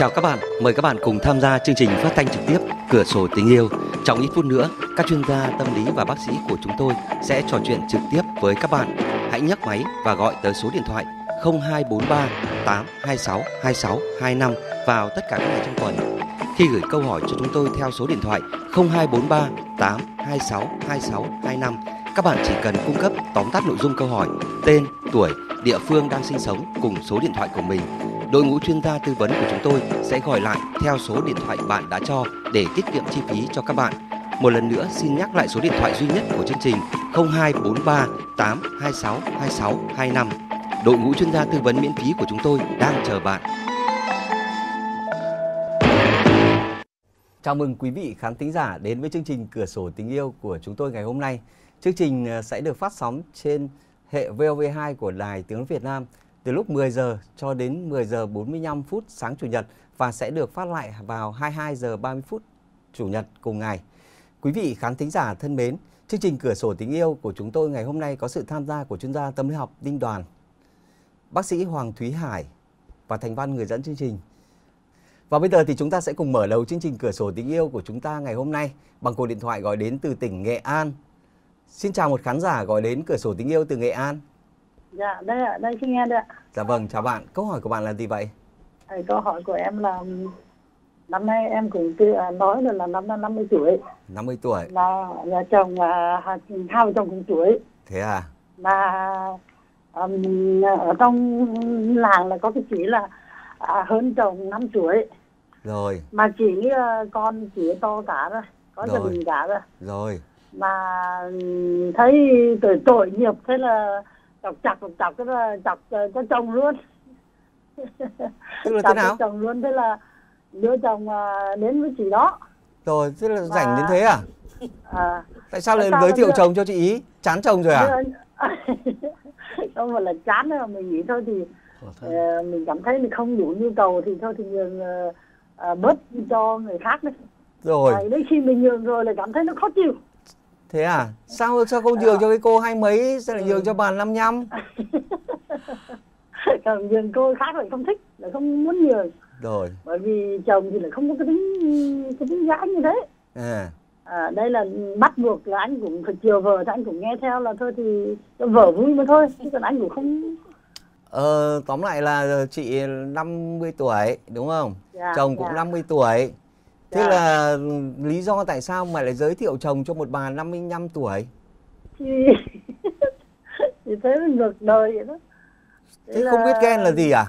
Chào các bạn, mời các bạn cùng tham gia chương trình phát thanh trực tiếp Cửa sổ tình yêu. Trong ít phút nữa, các chuyên gia tâm lý và bác sĩ của chúng tôi sẽ trò chuyện trực tiếp với các bạn. Hãy nhấc máy và gọi tới số điện thoại 0243 826 2625 vào tất cả các ngày trong tuần. Khi gửi câu hỏi cho chúng tôi theo số điện thoại 0243 826 2625, các bạn chỉ cần cung cấp tóm tắt nội dung câu hỏi, tên, tuổi, địa phương đang sinh sống cùng số điện thoại của mình. Đội ngũ chuyên gia tư vấn của chúng tôi sẽ gọi lại theo số điện thoại bạn đã cho để tiết kiệm chi phí cho các bạn. Một lần nữa, xin nhắc lại số điện thoại duy nhất của chương trình 0243 826 26 25. Đội ngũ chuyên gia tư vấn miễn phí của chúng tôi đang chờ bạn. Chào mừng quý vị khán thính giả đến với chương trình Cửa sổ tình yêu của chúng tôi ngày hôm nay. Chương trình ờ, sẽ được phát sóng trên hệ VOV2 của Đài Tiếng Việt Nam từ lúc 10 giờ cho đến 10 giờ 45 phút sáng chủ nhật và sẽ được phát lại vào 22 giờ 30 phút chủ nhật cùng ngày. Quý vị khán thính giả thân mến, chương trình Cửa sổ tình yêu của chúng tôi ngày hôm nay có sự tham gia của chuyên gia tâm lý học Đinh Đoàn, bác sĩ Hoàng Thúy Hải và thành văn người dẫn chương trình. Và bây giờ thì chúng ta sẽ cùng mở đầu chương trình Cửa sổ tình yêu của chúng ta ngày hôm nay bằng cuộc điện thoại gọi đến từ tỉnh Nghệ An. Xin chào một khán giả gọi đến Cửa sổ tình yêu từ Nghệ An. Dạ, đây ạ, đây xin nghe đây ạ. Dạ vâng, chào bạn. Câu hỏi của bạn là gì vậy? Câu hỏi của em là năm nay em cũng tự à, nói là, là năm nay 50 tuổi 50 tuổi. là nhà chồng là hai vợ chồng cùng tuổi Thế à? là um, ở trong làng là có cái chỉ là à, hơn chồng 5 tuổi Rồi, mà chỉ là con chỉ to cả rồi có gia Rồi. đình cả rồi rồi. mà ừm, thấy tội tội nghiệp thế là chọc chọc chọc chọc cái là chọc ờ, cho chồng luôn Tức là chọc thế nào? chồng luôn thế là đưa chồng à, đến với chị đó Rồi, thế là rảnh Và- đến thế à? à, Tại sao lại giới thiệu đưa- chồng cho chị ý? Chán chồng rồi à? không phải là chán đâu mình nghĩ thôi thì ờ, mình cảm thấy mình không đủ nhu cầu thì thôi thì nhường ờ, ờ, bớt cho người khác đấy Rồi, Đấy, đến khi mình nhường rồi lại cảm thấy nó khó chịu thế à? Sao sao không nhường cho cái cô hai mấy, sao lại nhường cho bà năm nhăm? còn nhường cô khác lại không thích lại không muốn nhường Rồi, bởi vì chồng thì lại không có cái tính cái tính gái như thế à, à, đây là bắt buộc là anh cũng phải chiều vợ thì anh cũng nghe theo là thôi thì vợ vui mà thôi chứ còn anh cũng không ờ, tóm lại là chị 50 tuổi, đúng không? Dạ, chồng cũng dạ. 50 tuổi. Thế Dạ. là lý do tại sao mày lại giới thiệu chồng cho một bà 55 tuổi? thì, thì thế là ngược đời vậy đó Thế không biết ghen là gì à?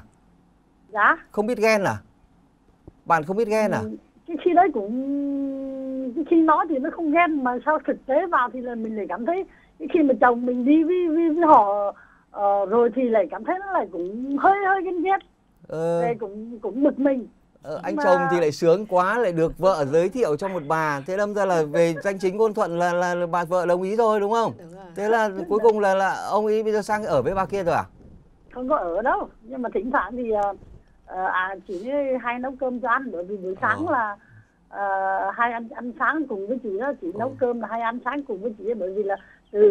dạ Không biết ghen à? Bạn không biết ghen à? cái khi đấy cũng khi nói thì nó không ghen mà sau thực tế vào thì là mình lại cảm thấy khi mà chồng mình đi với với, với họ ờ, rồi thì lại cảm thấy nó lại cũng hơi hơi ghen ghét Ờ, Thế cũng cũng bực mình ờ, anh mà- chồng thì lại sướng quá lại được vợ giới thiệu cho một bà. Thế đâm ra là về danh chính ngôn thuận là, là, là bà vợ đồng ý rồi đúng không? Đúng rồi. Thế là cuối cùng là là ông ấy bây giờ sang ở với bà kia rồi à? không có ở đâu nhưng mà thỉnh thoảng thì ờ, à chỉ hay nấu cơm cho ăn bởi vì buổi sáng Ờ. là ờ, hay ăn ăn sáng cùng với chị đó chị nấu Ờ. cơm là hay ăn sáng cùng với chị bởi vì là từ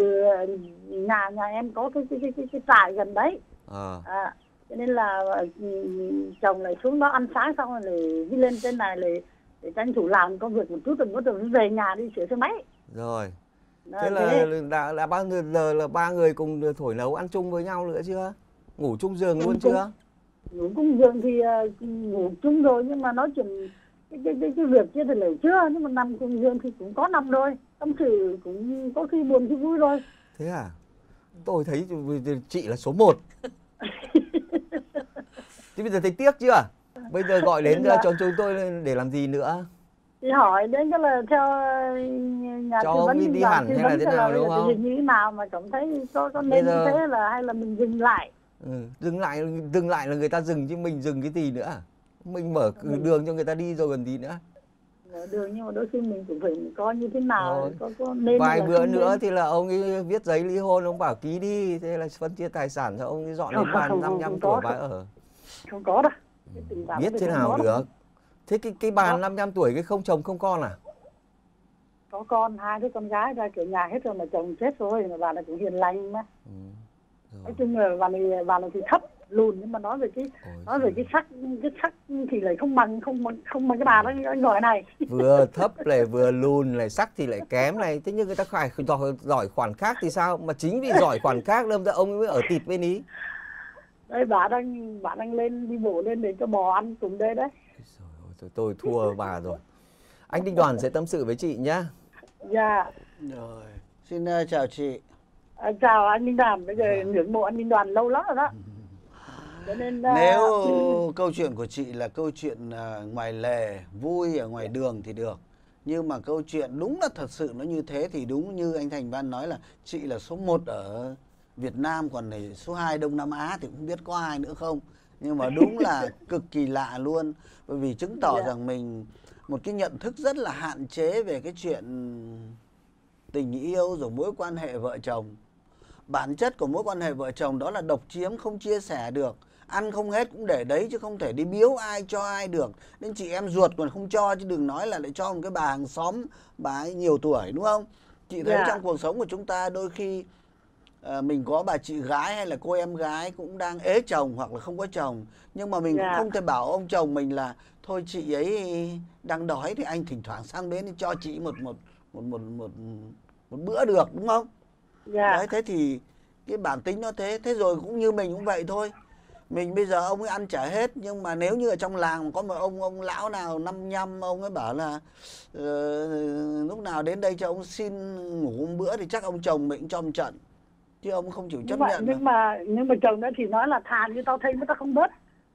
nhà nhà em có cái cái cái cái, cái trại gần đấy Ờ. à, cho nên là ừ, chồng lại xuống đó ăn sáng xong rồi lại đi lên trên này lại để tranh thủ làm công việc một chút rồi bắt đầu về nhà đi sửa xe máy Rồi. Thế là đã, đã bao giờ giờ là ba người cùng thổi nấu ăn chung với nhau nữa chưa? Ngủ chung giường luôn Cũng- chưa? ngủ cung giường thì ờ, ngủ chung rồi nhưng mà nói chuyện cái cái cái, cái việc kia thì lại chưa nhưng mà nằm cùng giường thì cũng có nằm rồi tâm sự cũng có khi buồn khi vui rồi Thế à? Tôi thấy chị là số 1. Thế bây giờ thấy tiếc chưa? Bây giờ gọi đến Dạ. cho chúng tôi để làm gì nữa? thì hỏi đến cái là theo ờ, nhà Cho tư vấn đi làm hẳn hay là thế nào, đúng không? như thế nào mà cảm thấy có có nên giờ- như thế là hay là mình dừng lại Ừ, dừng lại dừng lại là người ta dừng chứ mình dừng cái gì nữa? Mình mở Ừ. đường cho người ta đi rồi còn gì nữa? đường nhưng mà đôi khi mình cũng phải coi như thế nào Rồi. có có nên Vài bữa nữa nên. thì là ông ấy viết giấy ly hôn ông bảo ký đi, thế là phân chia tài sản cho ông ấy dọn đến bàn 55 không tuổi bà ở. Không có đâu Biết thế nào có đâu. được? Thế cái cái bà Đó. 55 tuổi cái không chồng không con à? có con hai đứa con gái ra kiểu nhà hết rồi mà chồng chết rồi mà bà này cũng hiền lành mà Ừ. nói chung là bà này bà này thì thấp lùn nhưng mà nói về cái nói về cái sắc cái sắc thì lại không bằng không bằng không bằng cái bà đó anh gọi này vừa thấp lại vừa lùn lại sắc thì lại kém này thế nhưng người ta phải giỏi, giỏi khoản khác thì sao mà chính vì giỏi khoản khác đâm ra ông mới ở tịt bên ý đây bà đang bà đang lên đi bộ lên để cho bò ăn cùng đây đấy. Tôi, tôi thua bà rồi. Anh Đinh Đoàn sẽ tâm sự với chị nhá. Dạ. Rồi xin uh, chào chị. À, chào anh Đinh Đoàn bây giờ ngưỡng mộ anh Đinh Đoàn lâu lắm rồi đó. Cho nên uh... nếu câu chuyện của chị là câu chuyện uh, ngoài lề vui ở ngoài đường thì được. Nhưng mà câu chuyện đúng là thật sự nó như thế thì đúng như anh Thành Văn nói là chị là số 1 ở Việt Nam còn này số 2 Đông Nam Á thì cũng biết có ai nữa không nhưng mà đúng là cực kỳ lạ luôn bởi vì chứng tỏ yeah. Dạ. rằng mình một cái nhận thức rất là hạn chế về cái chuyện tình yêu rồi mối quan hệ vợ chồng bản chất của mối quan hệ vợ chồng đó là độc chiếm không chia sẻ được ăn không hết cũng để đấy chứ không thể đi biếu ai cho ai được nên chị em ruột còn không cho chứ đừng nói là lại cho một cái bà hàng xóm bà ấy nhiều tuổi đúng không chị thấy yeah. Dạ. trong cuộc sống của chúng ta đôi khi uh, mình có bà chị gái hay là cô em gái cũng đang ế chồng hoặc là không có chồng nhưng mà mình yeah. cũng dạ. không thể bảo ông chồng mình là thôi chị ấy đang đói thì anh thỉnh thoảng sang bến cho chị một một một một một một bữa được đúng không? Dạ. Đấy thế thì cái bản tính nó thế, thế rồi cũng như mình cũng vậy thôi. Mình bây giờ ông ấy ăn chả hết nhưng mà nếu như ở trong làng có một ông ông lão nào năm nhăm ông ấy bảo là uh, lúc nào đến đây cho ông xin ngủ một bữa thì chắc ông chồng mình cho một trận chứ ông không chịu chấp nhưng nhận nhưng mà. nhưng mà chồng đó thì nói là thà như tao thấy mà tao không bớt.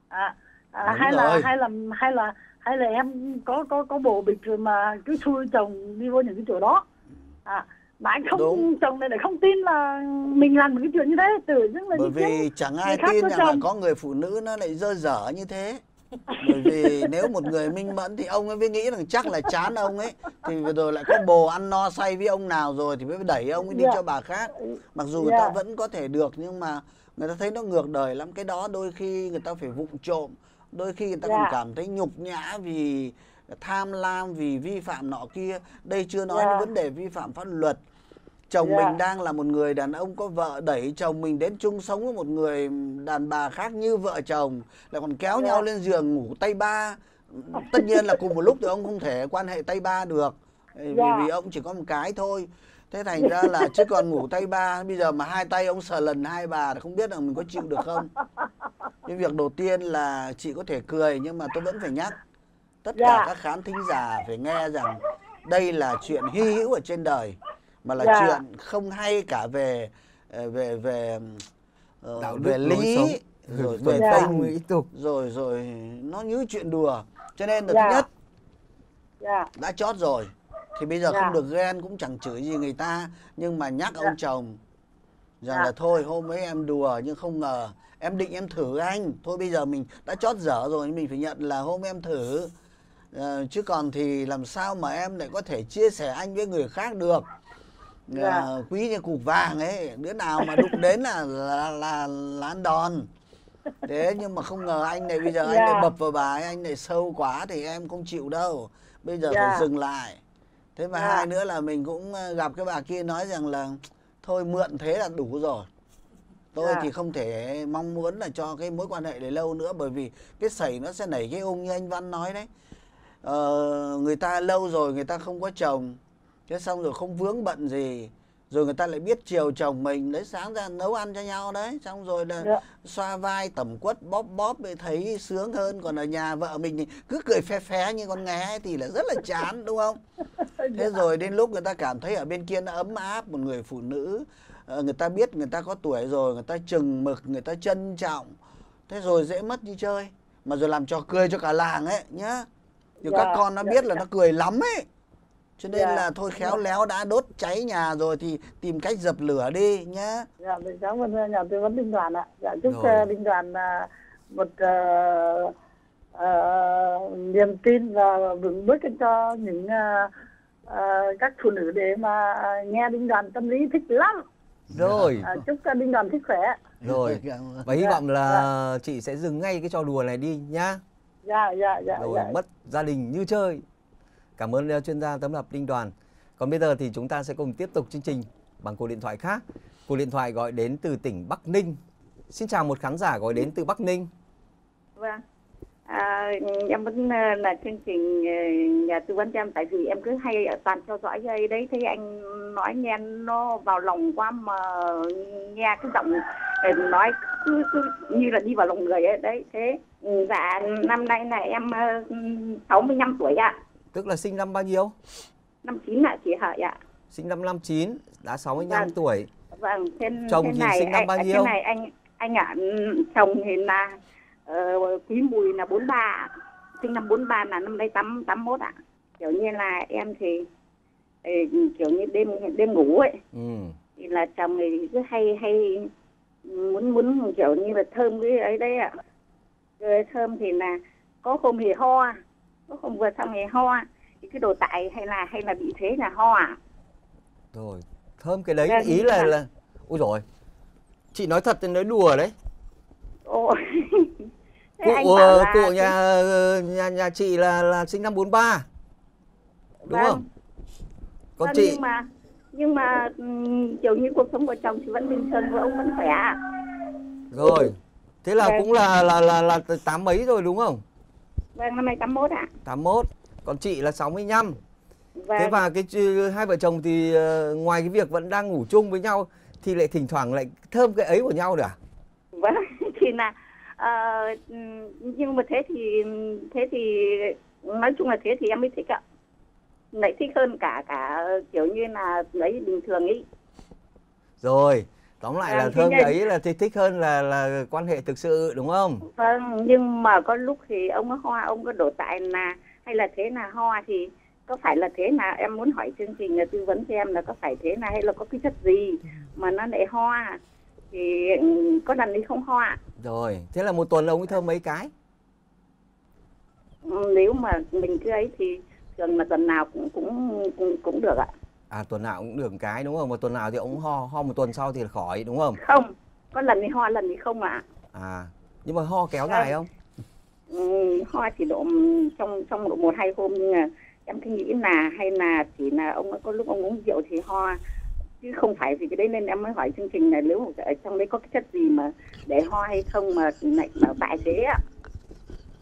À, à hay rồi. là hay là hay là hay là em có có có bộ bịch rồi mà cứ xui chồng đi vô những cái chỗ đó. À mà anh không Đúng. chồng này lại không tin là mình làm một cái chuyện như thế tự dưng là bởi vì chẳng ai tin rằng là có người phụ nữ nó lại dơ dở như thế bởi vì nếu một người minh mẫn thì ông ấy mới nghĩ rằng chắc là chán ông ấy thì vừa rồi lại có bồ ăn no say với ông nào rồi thì mới đẩy ông ấy đi yeah. Dạ. cho bà khác mặc dù yeah. người ta dạ. vẫn có thể được nhưng mà người ta thấy nó ngược đời lắm cái đó đôi khi người ta phải vụng trộm đôi khi người ta yeah. còn dạ. cảm thấy nhục nhã vì tham lam vì vi phạm nọ kia đây chưa nói yeah. đến vấn đề vi phạm pháp luật chồng yeah. mình đang là một người đàn ông có vợ đẩy chồng mình đến chung sống với một người đàn bà khác như vợ chồng lại còn kéo yeah. nhau lên giường ngủ tay ba tất nhiên là cùng một lúc thì ông không thể quan hệ tay ba được yeah. vì vì ông chỉ có một cái thôi thế thành ra là chứ còn ngủ tay ba bây giờ mà hai tay ông sờ lần hai bà thì không biết là mình có chịu được không cái việc đầu tiên là chị có thể cười nhưng mà tôi vẫn phải nhắc tất cả các khán thính giả phải nghe rằng đây là chuyện hy hữu ở trên đời mà là yeah. chuyện không hay cả về ờ, về về uh, Đạo về lý rồi về yeah. tây mỹ tục rồi rồi nó như chuyện đùa cho nên là yeah. thứ nhất yeah. đã chót rồi thì bây giờ yeah. không được ghen cũng chẳng chửi gì người ta nhưng mà nhắc yeah. ông chồng rằng yeah. là thôi hôm ấy em đùa nhưng không ngờ em định em thử anh thôi bây giờ mình đã chót dở rồi mình phải nhận là hôm em thử uh, chứ còn thì làm sao mà em lại có thể chia sẻ anh với người khác được. Dạ. uh, quý như cục vàng ấy đứa nào mà đụng đến là là là, là ăn đòn thế nhưng mà không ngờ anh này bây giờ yeah. anh lại bập vào bà ấy anh này sâu quá thì em không chịu đâu bây giờ yeah. phải dừng lại thế và yeah. hai nữa là mình cũng ờ, gặp cái bà kia nói rằng là thôi mượn thế là đủ rồi tôi yeah. thì không thể mong muốn là cho cái mối quan hệ này lâu nữa bởi vì cái sẩy nó sẽ nảy cái ung như anh văn nói đấy ờ, người ta lâu rồi người ta không có chồng thế xong rồi không vướng bận gì rồi người ta lại biết chiều chồng mình lấy sáng ra nấu ăn cho nhau đấy. Xong rồi là yeah. Dạ. xoa vai tẩm quất bóp bóp để thấy sướng hơn. Còn ở nhà vợ mình thì cứ cười phe phé như con nghe thì là rất là chán đúng không? Thế dạ. rồi đến lúc người ta cảm thấy ở bên kia nó ấm áp một người phụ nữ ờ, người ta biết người ta có tuổi rồi người ta chừng mực người ta trân trọng. Thế rồi dễ mất đi chơi. Mà rồi làm trò cười cho cả làng ấy nhá. Rồi yeah, các dạ, con nó yeah, biết là nó cười lắm ấy cho nên dạ. là thôi khéo léo đã đốt cháy nhà rồi thì tìm cách dập lửa đi nhé dạ mình cảm ơn nhà tư vấn đinh đoàn ạ. Dạ chúc rồi. đinh đoàn uh, một uh, uh, niềm tin và vững bước cho những uh, uh, các phụ nữ để mà nghe đinh đoàn tâm lý thích lắm. Rồi. À, chúc cho đinh đoàn thích khỏe. Rồi. Và hy dạ, vọng là dạ. chị sẽ dừng ngay cái trò đùa này đi nhá. Dạ dạ dạ rồi dạ. mất gia đình như chơi Cảm ơn ờ, chuyên gia tấm lập linh Đoàn. Còn bây giờ thì chúng ta sẽ cùng tiếp tục chương trình bằng cuộc điện thoại khác. Cuộc điện thoại gọi đến từ tỉnh Bắc Ninh. Xin chào một khán giả gọi đến từ Bắc Ninh. Vâng. À, em vẫn ờ, là chương trình ờ, nhà tư vấn cho em tại vì em cứ hay toàn theo dõi đây đấy thấy anh nói nghe nó vào lòng quá mà nghe cái giọng nói cứ, cứ như là đi vào lòng người ấy đấy thế dạ năm nay là em 65 tuổi ạ tức là sinh năm bao nhiêu? 59 ạ chị Hợi ạ. Sinh năm 59 đã 65 vâng. tuổi. Vâng thế, chồng thì này, sinh năm bao nhiêu thế này anh anh ạ chồng thì là uh, quý mùi là 43 sinh năm 43 là năm nay 8 81 ạ. Kiểu như là em thì kiểu như đêm đêm ngủ ấy. Ừ. thì là chồng thì cứ hay hay muốn muốn kiểu như là thơm cái ấy đấy ạ. Rồi thơm thì là có hôm thì ho có hôm vừa xong thì ho thì cái đồ tại hay là hay là bị thế là ho à? Rồi thơm cái đấy ý là là ôi rồi chị nói thật thì nói đùa đấy. Ồ. cụ uh, cụ nhà nhà nhà chị là là sinh năm 43 đúng vâng. không? Còn vâng, chị nhưng mà nhưng mà kiểu như cuộc sống của chồng thì vẫn bình thường và ông vẫn khỏe rồi thế là vâng. cũng là là là là tám mấy rồi đúng không vâng năm nay 81 ạ à. 81 còn chị là 65 vâng. thế và cái hai vợ chồng thì uh, ngoài cái việc vẫn đang ngủ chung với nhau thì lại thỉnh thoảng lại thơm cái ấy của nhau nữa à? vâng thì là uh, nhưng mà thế thì thế thì nói chung là thế thì em mới thích ạ lại thích hơn cả cả kiểu như là lấy bình thường ý rồi tóm lại à, là thơm ấy là thì thích hơn là là quan hệ thực sự đúng không? Vâng nhưng mà có lúc thì ông có hoa ông có đổ tại là hay là thế là hoa thì có phải là thế là em muốn hỏi chương trình là tư vấn cho em là có phải thế là hay là có cái chất gì mà nó lại hoa? Thì ừ, có lần đi không hoa? Rồi thế là một tuần ông ấy thơm mấy cái? Ừ, nếu mà mình cứ ấy thì thường là tuần nào cũng cũng cũng, cũng được ạ à tuần nào cũng được cái đúng không? Một tuần nào thì ông ho ho một tuần sau thì khỏi đúng không? Không có lần thì ho lần thì không ạ. À nhưng mà ho kéo dài không? Ừ, ho chỉ độ trong trong độ một hai hôm nhưng mà em cứ nghĩ là hay là chỉ là ông có lúc ông uống rượu thì ho. Chứ không phải vì cái đấy nên em mới hỏi chương trình là nếu ở trong đấy có cái chất gì mà để ho hay không mà lại bảo tại thế ạ.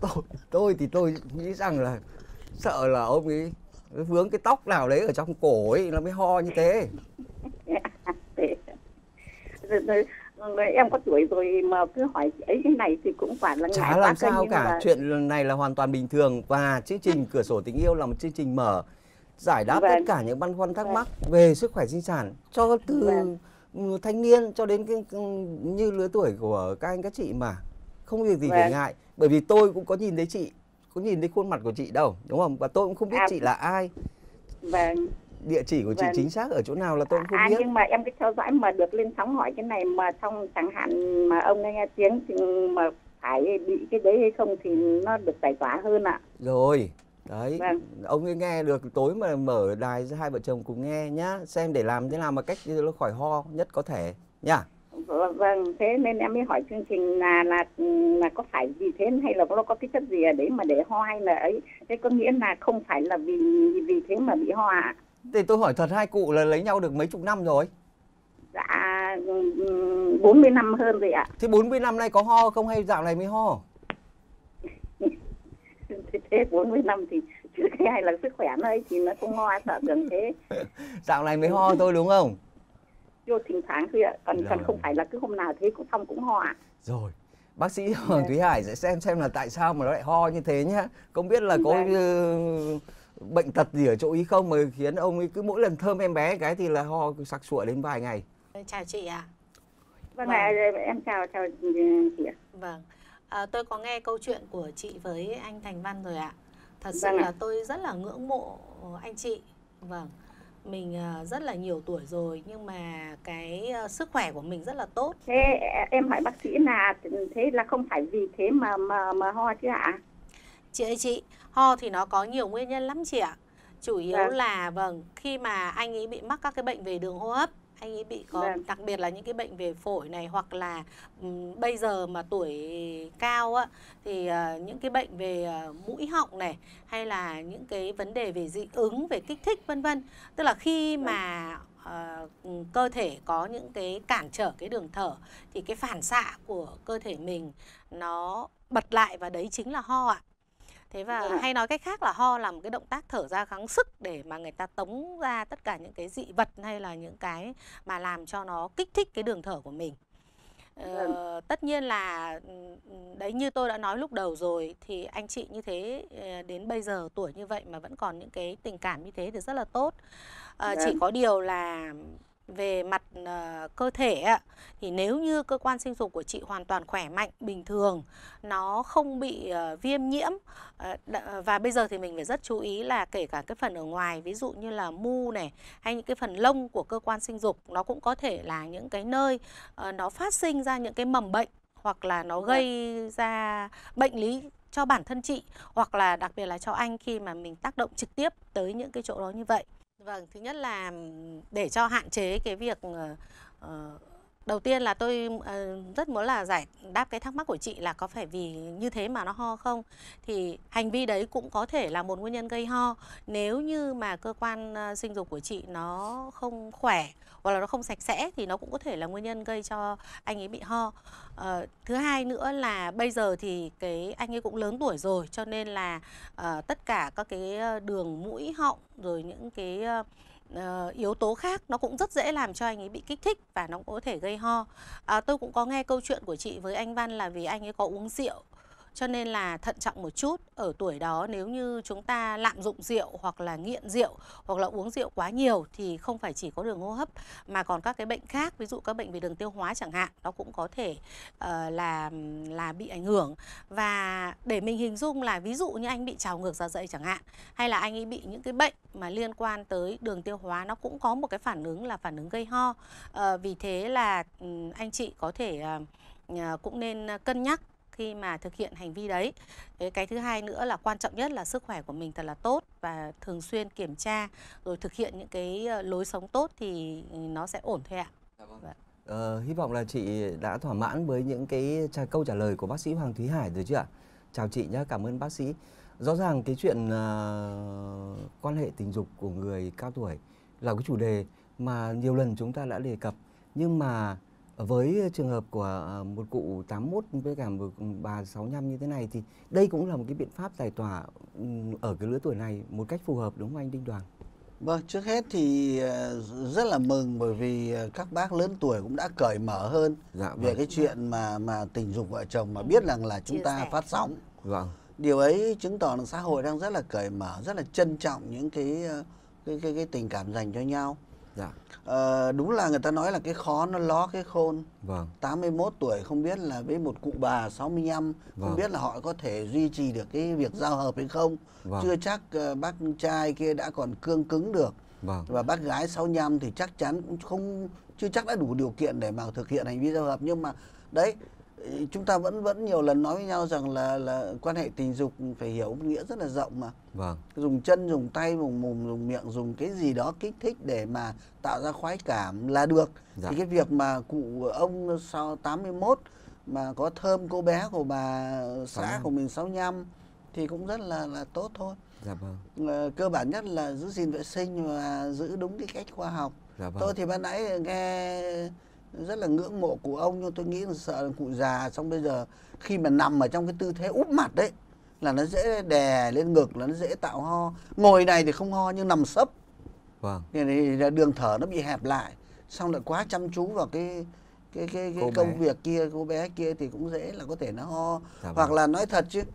Tôi tôi thì tôi nghĩ rằng là sợ là ông ấy vướng cái tóc nào đấy ở trong cổ ấy nó mới ho như thế em có tuổi rồi mà cứ hỏi ấy cái này thì cũng phải là chả làm sao cả mà... chuyện này là hoàn toàn bình thường và chương trình cửa sổ tình yêu là một chương trình mở giải đáp vâng. tất cả những băn khoăn thắc vâng. mắc về sức khỏe sinh sản cho từ vâng. thanh niên cho đến cái, như lứa tuổi của các anh các chị mà không việc gì vâng. phải ngại bởi vì tôi cũng có nhìn thấy chị có nhìn thấy khuôn mặt của chị đâu đúng không? Và tôi cũng không biết à, chị là ai. Vâng. Địa chỉ của chị vâng. chính xác ở chỗ nào là tôi cũng không à, biết. nhưng mà em cứ theo dõi mà được lên sóng hỏi cái này mà xong chẳng hạn mà ông nghe tiếng thì mà phải bị cái đấy hay không thì nó được giải tỏa hơn ạ. Rồi đấy. Vâng. ông ấy nghe được tối mà mở đài hai vợ chồng cùng nghe nhá. Xem để làm thế nào mà cách nó khỏi ho nhất có thể nhá vâng thế nên em mới hỏi chương trình là là là có phải vì thế hay là nó có cái chất gì ở đấy mà để ho hay là ấy? Thế có nghĩa là không phải là vì vì thế mà bị ho ạ? À? thì tôi hỏi thật hai cụ là lấy nhau được mấy chục năm rồi? Dạ 40 năm hơn rồi ạ. Thế 40 năm nay có ho không hay dạo này mới ho? Thế 40 năm thì thấy hay là sức khỏe nó ấy thì nó không ho sợ tưởng thế. Dạo này mới ho thôi đúng không vô thỉnh thoảng thôi ạ. Còn còn không phải là cứ hôm nào thế cũng xong cũng ho ạ. Rồi bác sĩ Hoàng dạ. Thúy Hải sẽ xem xem là tại sao mà nó lại ho như thế nhá. Không biết là có uh, bệnh tật gì ở chỗ ý không mà khiến ông ấy cứ mỗi lần thơm em bé cái thì là ho sặc sụa đến vài ngày. Chào chị ạ. Vâng, vâng. À, em chào chào chị ạ. Vâng. À, tôi có nghe câu chuyện của chị với anh Thành Văn rồi ạ. Thật vâng sự ạ. là tôi rất là ngưỡng mộ anh chị. Vâng mình ờ, rất là nhiều tuổi rồi nhưng mà cái ờ, sức khỏe của mình rất là tốt. Thế em hỏi bác sĩ là thế là không phải vì thế mà mà mà ho chứ ạ? Chị ơi chị, ho thì nó có nhiều nguyên nhân lắm chị ạ. Chủ yếu vâng. là vâng, khi mà anh ấy bị mắc các cái bệnh về đường hô hấp anh ấy bị có vâng. đặc biệt là những cái bệnh về phổi này hoặc là um, bây giờ mà tuổi cao á thì uh, những cái bệnh về uh, mũi họng này hay là những cái vấn đề về dị ứng về kích thích vân vân tức là khi vâng. mà uh, cơ thể có những cái cản trở cái đường thở thì cái phản xạ của cơ thể mình nó bật lại và đấy chính là ho ạ thế và ừ. hay nói cách khác là ho là một cái động tác thở ra gắng sức để mà người ta tống ra tất cả những cái dị vật hay là những cái mà làm cho nó kích thích cái đường thở của mình. Ờ, tất nhiên là đấy như tôi đã nói lúc đầu rồi thì anh chị như thế ờ, đến bây giờ tuổi như vậy mà vẫn còn những cái tình cảm như thế thì rất là tốt. Ờ, chỉ có điều là về mặt uh, cơ thể thì nếu như cơ quan sinh dục của chị hoàn toàn khỏe mạnh bình thường nó không bị uh, viêm nhiễm uh, và bây giờ thì mình phải rất chú ý là kể cả cái phần ở ngoài ví dụ như là mu này hay những cái phần lông của cơ quan sinh dục nó cũng có thể là những cái nơi uh, nó phát sinh ra những cái mầm bệnh hoặc là nó gây ra bệnh lý cho bản thân chị hoặc là đặc biệt là cho anh khi mà mình tác động trực tiếp tới những cái chỗ đó như vậy Vâng, thứ nhất là để cho hạn chế cái việc uh, đầu tiên là tôi uh, rất muốn là giải đáp cái thắc mắc của chị là có phải vì như thế mà nó ho không? Thì hành vi đấy cũng có thể là một nguyên nhân gây ho. Nếu như mà cơ quan uh, sinh dục của chị nó không khỏe hoặc là nó không sạch sẽ thì nó cũng có thể là nguyên nhân gây cho anh ấy bị ho à, thứ hai nữa là bây giờ thì cái anh ấy cũng lớn tuổi rồi cho nên là à, tất cả các cái ờ, đường mũi họng rồi những cái uh, yếu tố khác nó cũng rất dễ làm cho anh ấy bị kích thích và nó cũng có thể gây ho. À, tôi cũng có nghe câu chuyện của chị với anh Văn là vì anh ấy có uống rượu cho nên là thận trọng một chút ở tuổi đó. Nếu như chúng ta lạm dụng rượu hoặc là nghiện rượu hoặc là uống rượu quá nhiều thì không phải chỉ có đường hô hấp mà còn các cái bệnh khác ví dụ các bệnh về đường tiêu hóa chẳng hạn nó cũng có thể uh, là là bị ảnh hưởng. Và để mình hình dung là ví dụ như anh bị trào ngược dạ dày chẳng hạn hay là anh ấy bị những cái bệnh mà liên quan tới đường tiêu hóa nó cũng có một cái phản ứng là phản ứng gây ho. Uh, vì thế là um, anh chị có thể uh, cũng nên cân nhắc khi mà thực hiện hành vi đấy. Cái thứ hai nữa là quan trọng nhất là sức khỏe của mình thật là tốt và thường xuyên kiểm tra rồi thực hiện những cái ờ, lối sống tốt thì nó sẽ ổn thôi ạ. Dạ vâng. Dạ. Ờ, hy vọng là chị đã thỏa mãn với những cái câu trả lời của bác sĩ Hoàng Thúy Hải rồi chứ ạ? Chào chị nhé, cảm ơn bác sĩ. Rõ ràng cái chuyện uh, quan hệ tình dục của người cao tuổi là cái chủ đề mà nhiều lần chúng ta đã đề cập nhưng mà với trường hợp của ờ, một cụ 81 với cả một bà 65 như thế này thì đây cũng là một cái biện pháp giải tỏa ở cái lứa tuổi này một cách phù hợp đúng không anh Đinh Đoàn? Vâng, trước hết thì ờ, rất là mừng bởi vì ờ, các bác lớn tuổi cũng đã cởi mở hơn dạ, vâng. về cái chuyện mà mà tình dục vợ chồng mà biết rằng là chúng ta phát sóng. Vâng. Điều ấy chứng tỏ là xã hội đang rất là cởi mở, rất là trân trọng những cái cái cái, cái tình cảm dành cho nhau. Dạ. À, đúng là người ta nói là cái khó nó ló cái khôn. Vâng. 81 tuổi không biết là với một cụ bà 65 vâng. không biết là họ có thể duy trì được cái việc giao hợp hay không. Vâng. Chưa chắc uh, bác trai kia đã còn cương cứng được. Vâng. Và bác gái 65 thì chắc chắn cũng không chưa chắc đã đủ điều kiện để mà thực hiện hành vi giao hợp nhưng mà đấy chúng ta vẫn vẫn nhiều lần nói với nhau rằng là là quan hệ tình dục phải hiểu nghĩa rất là rộng mà vâng. dùng chân dùng tay dùng mồm dùng miệng dùng cái gì đó kích thích để mà tạo ra khoái cảm là được dạ. thì cái việc mà cụ ông sau 81 mà có thơm cô bé của bà xã của mình 65 thì cũng rất là là tốt thôi dạ vâng. À, cơ bản nhất là giữ gìn vệ sinh và giữ đúng cái cách khoa học dạ vâng. tôi thì ban nãy nghe rất là ngưỡng mộ của ông nhưng tôi nghĩ là sợ là cụ già xong bây giờ khi mà nằm ở trong cái tư thế úp mặt đấy là nó dễ đè lên ngực là nó dễ tạo ho ngồi này thì không ho nhưng nằm sấp vâng thì đường thở nó bị hẹp lại xong lại quá chăm chú vào cái cái cái, cái công bé. việc kia cô bé kia thì cũng dễ là có thể nó ho dạ hoặc vâng. là nói thật chứ uh,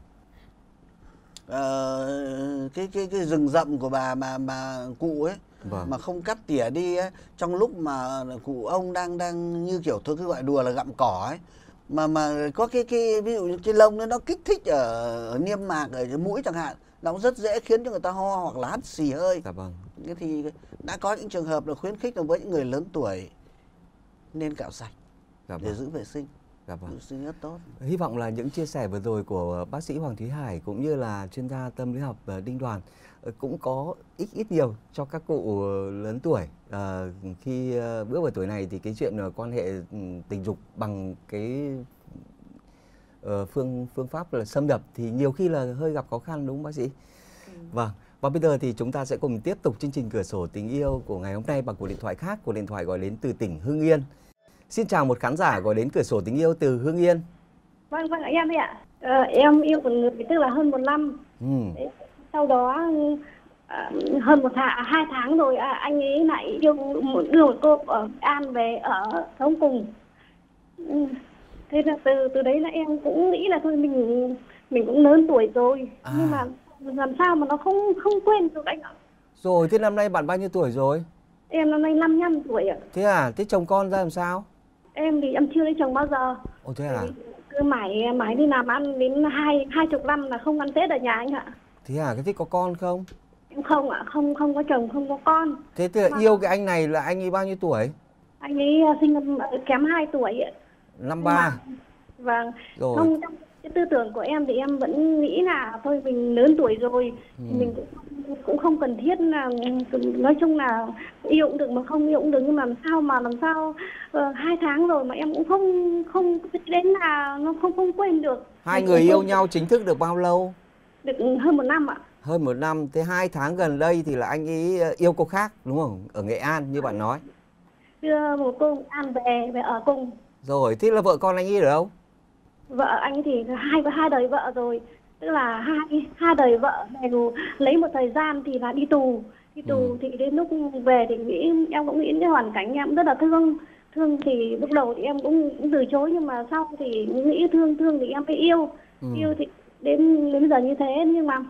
cái cái cái rừng rậm của bà mà bà cụ ấy vâng. mà không cắt tỉa đi ấy, trong lúc mà cụ ông đang đang như kiểu tôi cứ gọi đùa là gặm cỏ ấy mà mà có cái cái ví dụ như cái lông nó kích thích ở, ở niêm mạc ở mũi chẳng hạn nó cũng rất dễ khiến cho người ta ho hoặc là hắt xì hơi dạ vâng. thế thì đã có những trường hợp là khuyến khích là với những người lớn tuổi nên cạo sạch dạ vâng. để giữ vệ sinh Dạ vâng. Sinh rất tốt. Hy vọng là những chia sẻ vừa rồi của bác sĩ Hoàng Thúy Hải cũng như là chuyên gia tâm lý học ờ, Đinh Đoàn Ờ, cũng có ít ít nhiều cho các cụ lớn tuổi à, khi bước vào tuổi này thì cái chuyện quan hệ ừ, tình dục bằng cái phương phương pháp là xâm nhập thì nhiều khi là hơi gặp khó khăn đúng không bác sĩ? Ừ. Vâng Và bây giờ thì chúng ta sẽ cùng tiếp tục chương trình cửa sổ tình yêu của ngày hôm nay bằng cuộc điện thoại khác, cuộc điện thoại gọi đến từ tỉnh Hưng Yên. Xin chào một khán giả gọi đến cửa sổ tình yêu từ Hưng Yên. Vâng vâng em ạ. Ờ, em yêu một người tức là hơn một năm. Ừ. Sau đó à, hơn một tháng hai tháng rồi à, anh ấy lại yêu một đưa một cô ở An về ở sống cùng. Ừ. Thế là từ từ đấy là em cũng nghĩ là thôi mình mình cũng lớn tuổi rồi à. nhưng mà làm sao mà nó không không quên được anh ạ. Rồi thế năm nay bạn bao nhiêu tuổi rồi? Em năm nay 55 tuổi ạ. Thế à? Thế chồng con ra làm sao? Em thì em chưa lấy chồng bao giờ. Ồ thế à? Cứ mãi mãi đi làm ăn đến hai hai chục năm là không ăn Tết ở nhà anh ạ. Thế à? Cái thế có con không? Em không ạ, không không có chồng, không có con. Thế thì mà... yêu cái anh này là anh ấy bao nhiêu tuổi? Anh ấy à, sinh năm kém 2 tuổi ạ. Năm ba. Vâng. Rồi. Không trong cái tư tưởng của em thì em vẫn nghĩ là thôi mình lớn tuổi rồi ừ. mình cũng cũng không cần thiết là nói chung là yêu cũng được mà không yêu cũng được. Nhưng mà làm sao mà làm sao uh, hai tháng rồi mà em cũng không không đến là nó không không quên được. Hai người yêu nhau chính thức được bao lâu? Được hơn một năm ạ. Hơn một năm. Thế hai tháng gần đây thì là anh ấy ờ, yêu cô khác đúng không? Ở nghệ an như bạn nói. Đưa một cô an về về ở cùng. Rồi thế là vợ con anh ấy ở đâu? Vợ anh thì hai hai đời vợ rồi tức là hai hai đời vợ đều lấy một thời gian thì là đi tù. Đi tù ừ. thì đến lúc về thì nghĩ em cũng nghĩ cái hoàn cảnh em rất là thương. Thương thì lúc đầu thì em cũng, cũng từ chối nhưng mà sau thì nghĩ thương thương thì em phải yêu. Ừ. yêu thì đến đến giờ như thế. Nhưng mà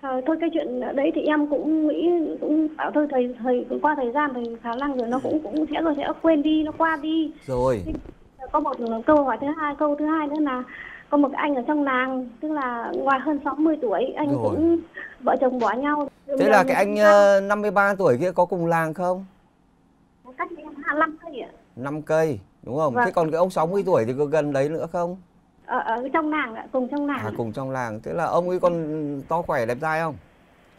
à, thôi cái chuyện đấy thì em cũng nghĩ cũng bảo thôi thời thời qua thời gian thì khả năng rồi nó cũng cũng sẽ rồi sẽ quên đi nó qua đi. Rồi. Có một câu hỏi thứ hai câu thứ hai nữa là có một anh ở trong làng tức là ngoài hơn 60 tuổi anh Rồi. cũng vợ chồng bỏ nhau. Thế là cái anh uh, 53 tuổi kia có cùng làng không? Cách 25 cây ạ. 5 cây đúng không? Vâng. thế còn cái ông 60 tuổi thì có gần đấy nữa không? Ở, ở trong làng ạ cùng trong làng à cùng trong làng. Thế là ông ấy còn to khỏe đẹp trai không?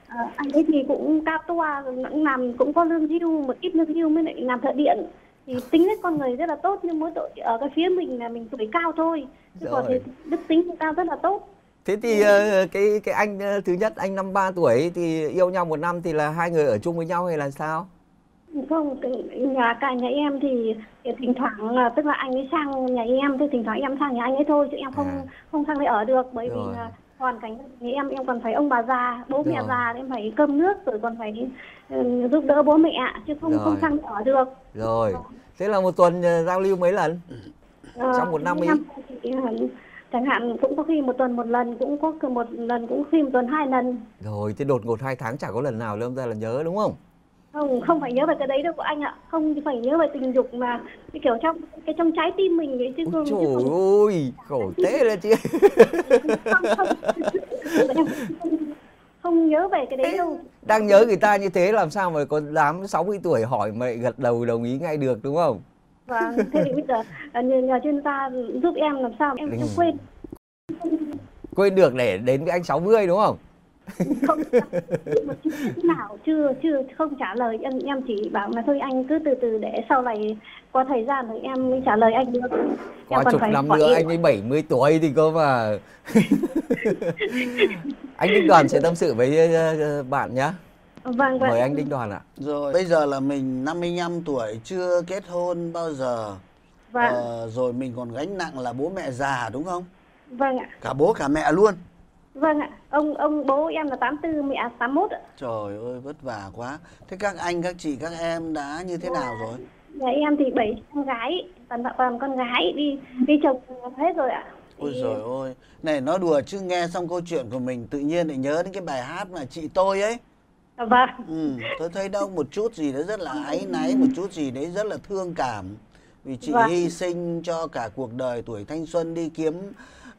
À, anh ấy thì cũng cao to làm cũng có lương hưu một ít lương hưu mới lại làm thợ điện thì tính đến con người rất là tốt nhưng mỗi tội ở cái phía mình là mình tuổi cao thôi chứ còn thì đức tính của ta rất là tốt thế thì uh, cái cái anh uh, thứ nhất anh năm ba tuổi thì yêu nhau một năm thì là hai người ở chung với nhau hay là sao không nhà cả nhà em thì, thì thỉnh thoảng là tức là anh ấy sang nhà em thì thỉnh thoảng em sang nhà anh ấy thôi chứ em không à. không sang đây ở được bởi Rồi. vì là hoàn cảnh nhà em em còn phải ông bà già bố Rồi. mẹ già em phải cơm nước rồi còn phải uh, giúp đỡ bố mẹ chứ không Rồi. không sang ở được Rồi. Thế là một tuần uh, giao lưu mấy lần? Ờ, trong một năm ấy chẳng hạn cũng có khi một tuần một lần cũng có một lần cũng khi một tuần hai lần rồi thế đột ngột hai tháng chả có lần nào lâm ra là nhớ đúng không không không phải nhớ về cái đấy đâu của anh ạ. Không phải nhớ về tình dục mà cái kiểu trong cái trong trái tim mình ấy chứ không trời ơi khổ thế là chị không, không, không nhớ về cái đấy đâu. đang nhớ người ta như thế làm sao mà có dám 60 tuổi hỏi mà gật đầu đồng ý ngay được đúng không? Vâng, thế thì bây giờ à, nhờ, nhờ chuyên gia giúp em làm sao em, em quên. Quên được để đến với anh 60 đúng không? Không một nào chưa chưa không trả lời em em chỉ bảo là thôi anh cứ từ từ để sau này qua thời gian rồi em mới trả lời anh được qua chục năm nữa anh ấy 70 tuổi thì cơ mà anh Đinh Đoàn sẽ tâm sự với ờ, ờ, bạn nhé Vâng, vâng. Mời anh Đinh Đoàn ạ. Rồi, bây giờ là mình 55 tuổi chưa kết hôn bao giờ. Vâng. Ờ, rồi mình còn gánh nặng là bố mẹ già đúng không? Vâng ạ. Cả bố cả mẹ luôn. Vâng ạ. Ông ông bố em là 84, mẹ 81 ạ. Trời ơi vất vả quá. Thế các anh các chị các em đã như thế nào rồi? Nhà em thì bảy con gái, toàn toàn con gái đi đi chồng hết rồi ạ. Ôi thì... trời ơi. Này nói đùa chứ nghe xong câu chuyện của mình tự nhiên lại nhớ đến cái bài hát mà chị tôi ấy. Vâng. Ừ, tôi thấy đâu một chút gì đó rất là áy náy, một chút gì đấy rất là thương cảm. Vì chị vâng. hy sinh cho cả cuộc đời tuổi thanh xuân đi kiếm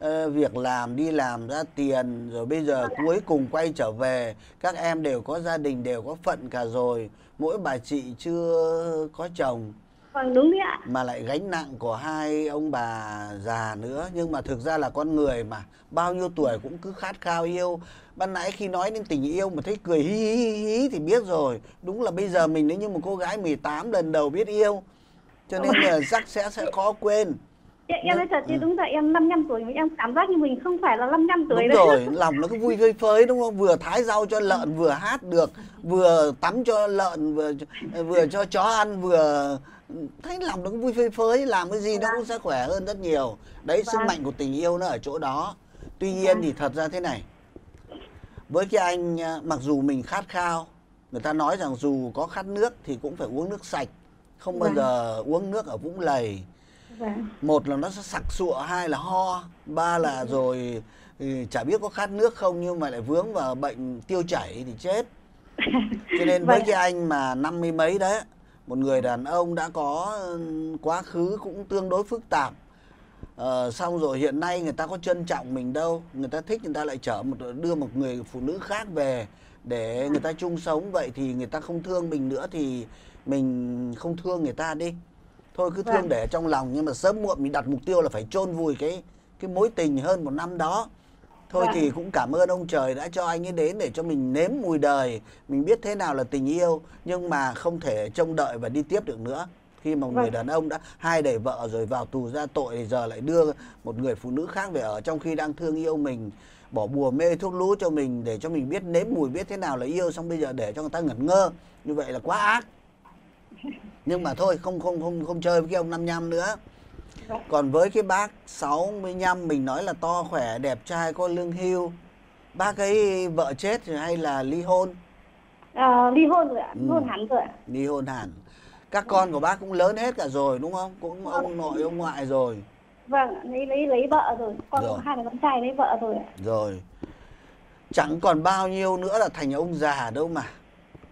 uh, việc làm, đi làm ra tiền. Rồi bây giờ cuối cùng quay trở về. Các em đều có gia đình, đều có phận cả rồi. Mỗi bà chị chưa có chồng. Vâng, đúng đấy ạ. Mà lại gánh nặng của hai ông bà già nữa. Nhưng mà thực ra là con người mà. Bao nhiêu tuổi cũng cứ khát khao yêu ban nãy khi nói đến tình yêu mà thấy cười hí hí hí thì biết rồi đúng là bây giờ mình nếu như một cô gái 18 lần đầu biết yêu cho nên là chắc sẽ sẽ khó quên em em nói thật chứ ừ. đúng rồi em 55 tuổi em cảm giác như mình không phải là 55 tuổi đúng rồi lòng nó cứ vui phơi phới đúng không vừa thái rau cho lợn vừa hát được vừa tắm cho lợn vừa vừa cho chó ăn vừa thấy lòng nó cứ vui phơi phới làm cái gì nó cũng sẽ khỏe hơn rất nhiều đấy sức vâng. mạnh của tình yêu nó ở chỗ đó tuy nhiên vâng. thì thật ra thế này với cái anh à, mặc dù mình khát khao người ta nói rằng dù có khát nước thì cũng phải uống nước sạch không bao vâng. giờ uống nước ở vũng lầy Vâng. một là nó sẽ sặc sụa hai là ho ba là vâng. rồi thì chả biết có khát nước không nhưng mà lại vướng vào bệnh tiêu chảy thì chết cho nên với vâng. cái anh mà năm mươi mấy đấy một người đàn ông đã có quá khứ cũng tương đối phức tạp ờ, xong rồi hiện nay người ta có trân trọng mình đâu người ta thích người ta lại chở một đưa một người phụ nữ khác về để người ta chung sống vậy thì người ta không thương mình nữa thì mình không thương người ta đi thôi cứ thương vâng. để trong lòng nhưng mà sớm muộn mình đặt mục tiêu là phải chôn vùi cái cái mối tình hơn một năm đó thôi vâng. thì cũng cảm ơn ông trời đã cho anh ấy đến để cho mình nếm mùi đời mình biết thế nào là tình yêu nhưng mà không thể trông đợi và đi tiếp được nữa khi mà một vâng. người đàn ông đã hai đầy vợ rồi vào tù ra tội thì giờ lại đưa một người phụ nữ khác về ở trong khi đang thương yêu mình bỏ bùa mê thuốc lú cho mình để cho mình biết nếm mùi biết thế nào là yêu xong bây giờ để cho người ta ngẩn ngơ như vậy là quá ác nhưng mà thôi không không không không chơi với cái ông 55 nữa. Còn với cái bác 65 mình nói là to khỏe đẹp trai có lương hưu. Bác ấy vợ chết rồi hay là ly hôn? À, ly hôn rồi ạ ly hôn ừ. hẳn rồi ạ. Ly hôn hẳn. Các con của bác cũng lớn hết cả rồi đúng không? Cũng vâng. ông nội ông ngoại rồi. Vâng lấy lấy lấy vợ rồi. Con rồi. hai con trai lấy vợ rồi rồi. Chẳng còn bao nhiêu nữa là thành ông già đâu mà.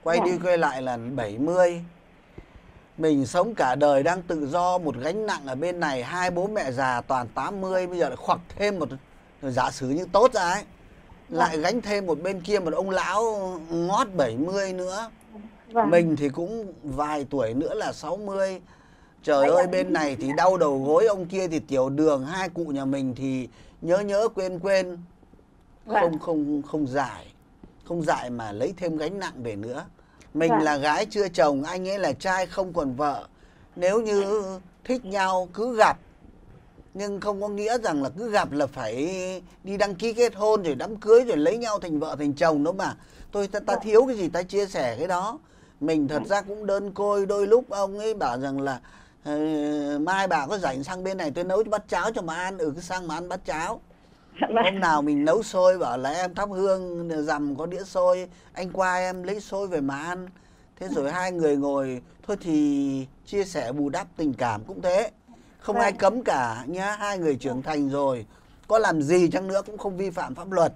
Quay vâng. đi quay lại là 70 mình sống cả đời đang tự do một gánh nặng ở bên này hai bố mẹ già toàn 80 bây giờ lại khoặc thêm một giả sử như tốt ra ấy. Lại gánh thêm một bên kia một ông lão ngót 70 nữa. Vâng. mình thì cũng vài tuổi nữa là 60 trời ơi bên này thì đau đầu gối ông kia thì tiểu đường hai cụ nhà mình thì nhớ nhớ quên quên. Vâng. không không không giải không giải mà lấy thêm gánh nặng về nữa mình vâng. là gái chưa chồng anh ấy là trai không còn vợ nếu như thích nhau cứ gặp nhưng không có nghĩa rằng là cứ gặp là phải đi đăng ký kết hôn rồi đám cưới rồi lấy nhau thành vợ thành chồng đó mà tôi ta, ta vâng. thiếu cái gì ta chia sẻ cái đó mình thật ra cũng đơn côi đôi lúc ông ấy bảo rằng là uh, mai bà có rảnh sang bên này tôi nấu bát cháo cho mà ăn ừ cứ sang mà ăn bát cháo. Hôm nào mình nấu xôi bảo là em thắp hương rằm có đĩa xôi anh qua em lấy xôi về mà ăn. Thế rồi hai người ngồi thôi thì chia sẻ bù đắp tình cảm cũng thế. Không ai vâng. cấm cả nhá hai người trưởng thành rồi. Có làm gì chăng nữa cũng không vi phạm pháp luật.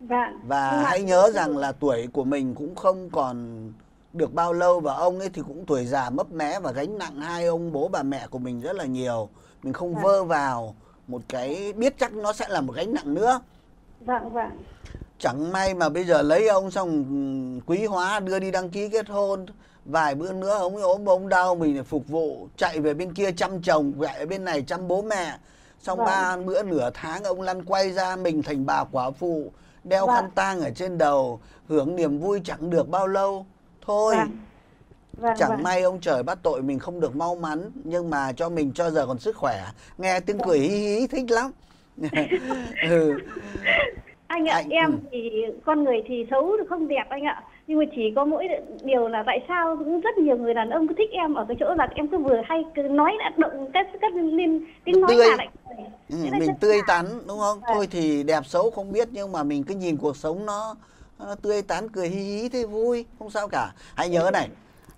Vâng. và hãy nhớ rằng là tuổi của mình cũng không còn được bao lâu và ông ấy thì cũng tuổi già mấp mé và gánh nặng hai ông bố bà mẹ của mình rất là nhiều. Mình không vơ vào một cái biết chắc nó sẽ là một gánh nặng nữa vâng vâng chẳng may mà bây giờ lấy ông xong quý hóa đưa đi đăng ký kết hôn vài bữa nữa ông ấy ốm ông đau mình để phục vụ chạy về bên kia chăm chồng ở bên này chăm bố mẹ xong vâng. ba bữa nửa tháng ông lăn quay ra mình thành bà quả phụ đeo vâng. khăn tang ở trên đầu hưởng niềm vui chẳng được bao lâu thôi vâng. Vâng, Chẳng vâng. may ông trời bắt tội mình không được mau mắn nhưng mà cho mình cho giờ còn sức khỏe. Nghe tiếng cười hí hí thích lắm. ừ. Anh ạ, anh, em ừ. thì con người thì xấu không đẹp anh ạ. Nhưng mà chỉ có mỗi điều là tại sao cũng rất nhiều người đàn ông cứ thích em ở cái chỗ là em cứ vừa hay cứ nói đã động cái cái liên tiếng nói tươi. là lại ừ, mình tươi tắn đúng không? À. Thôi thì đẹp xấu không biết nhưng mà mình cứ nhìn cuộc sống nó, nó tươi tắn cười hí hí thế vui, không sao cả. Hãy nhớ này,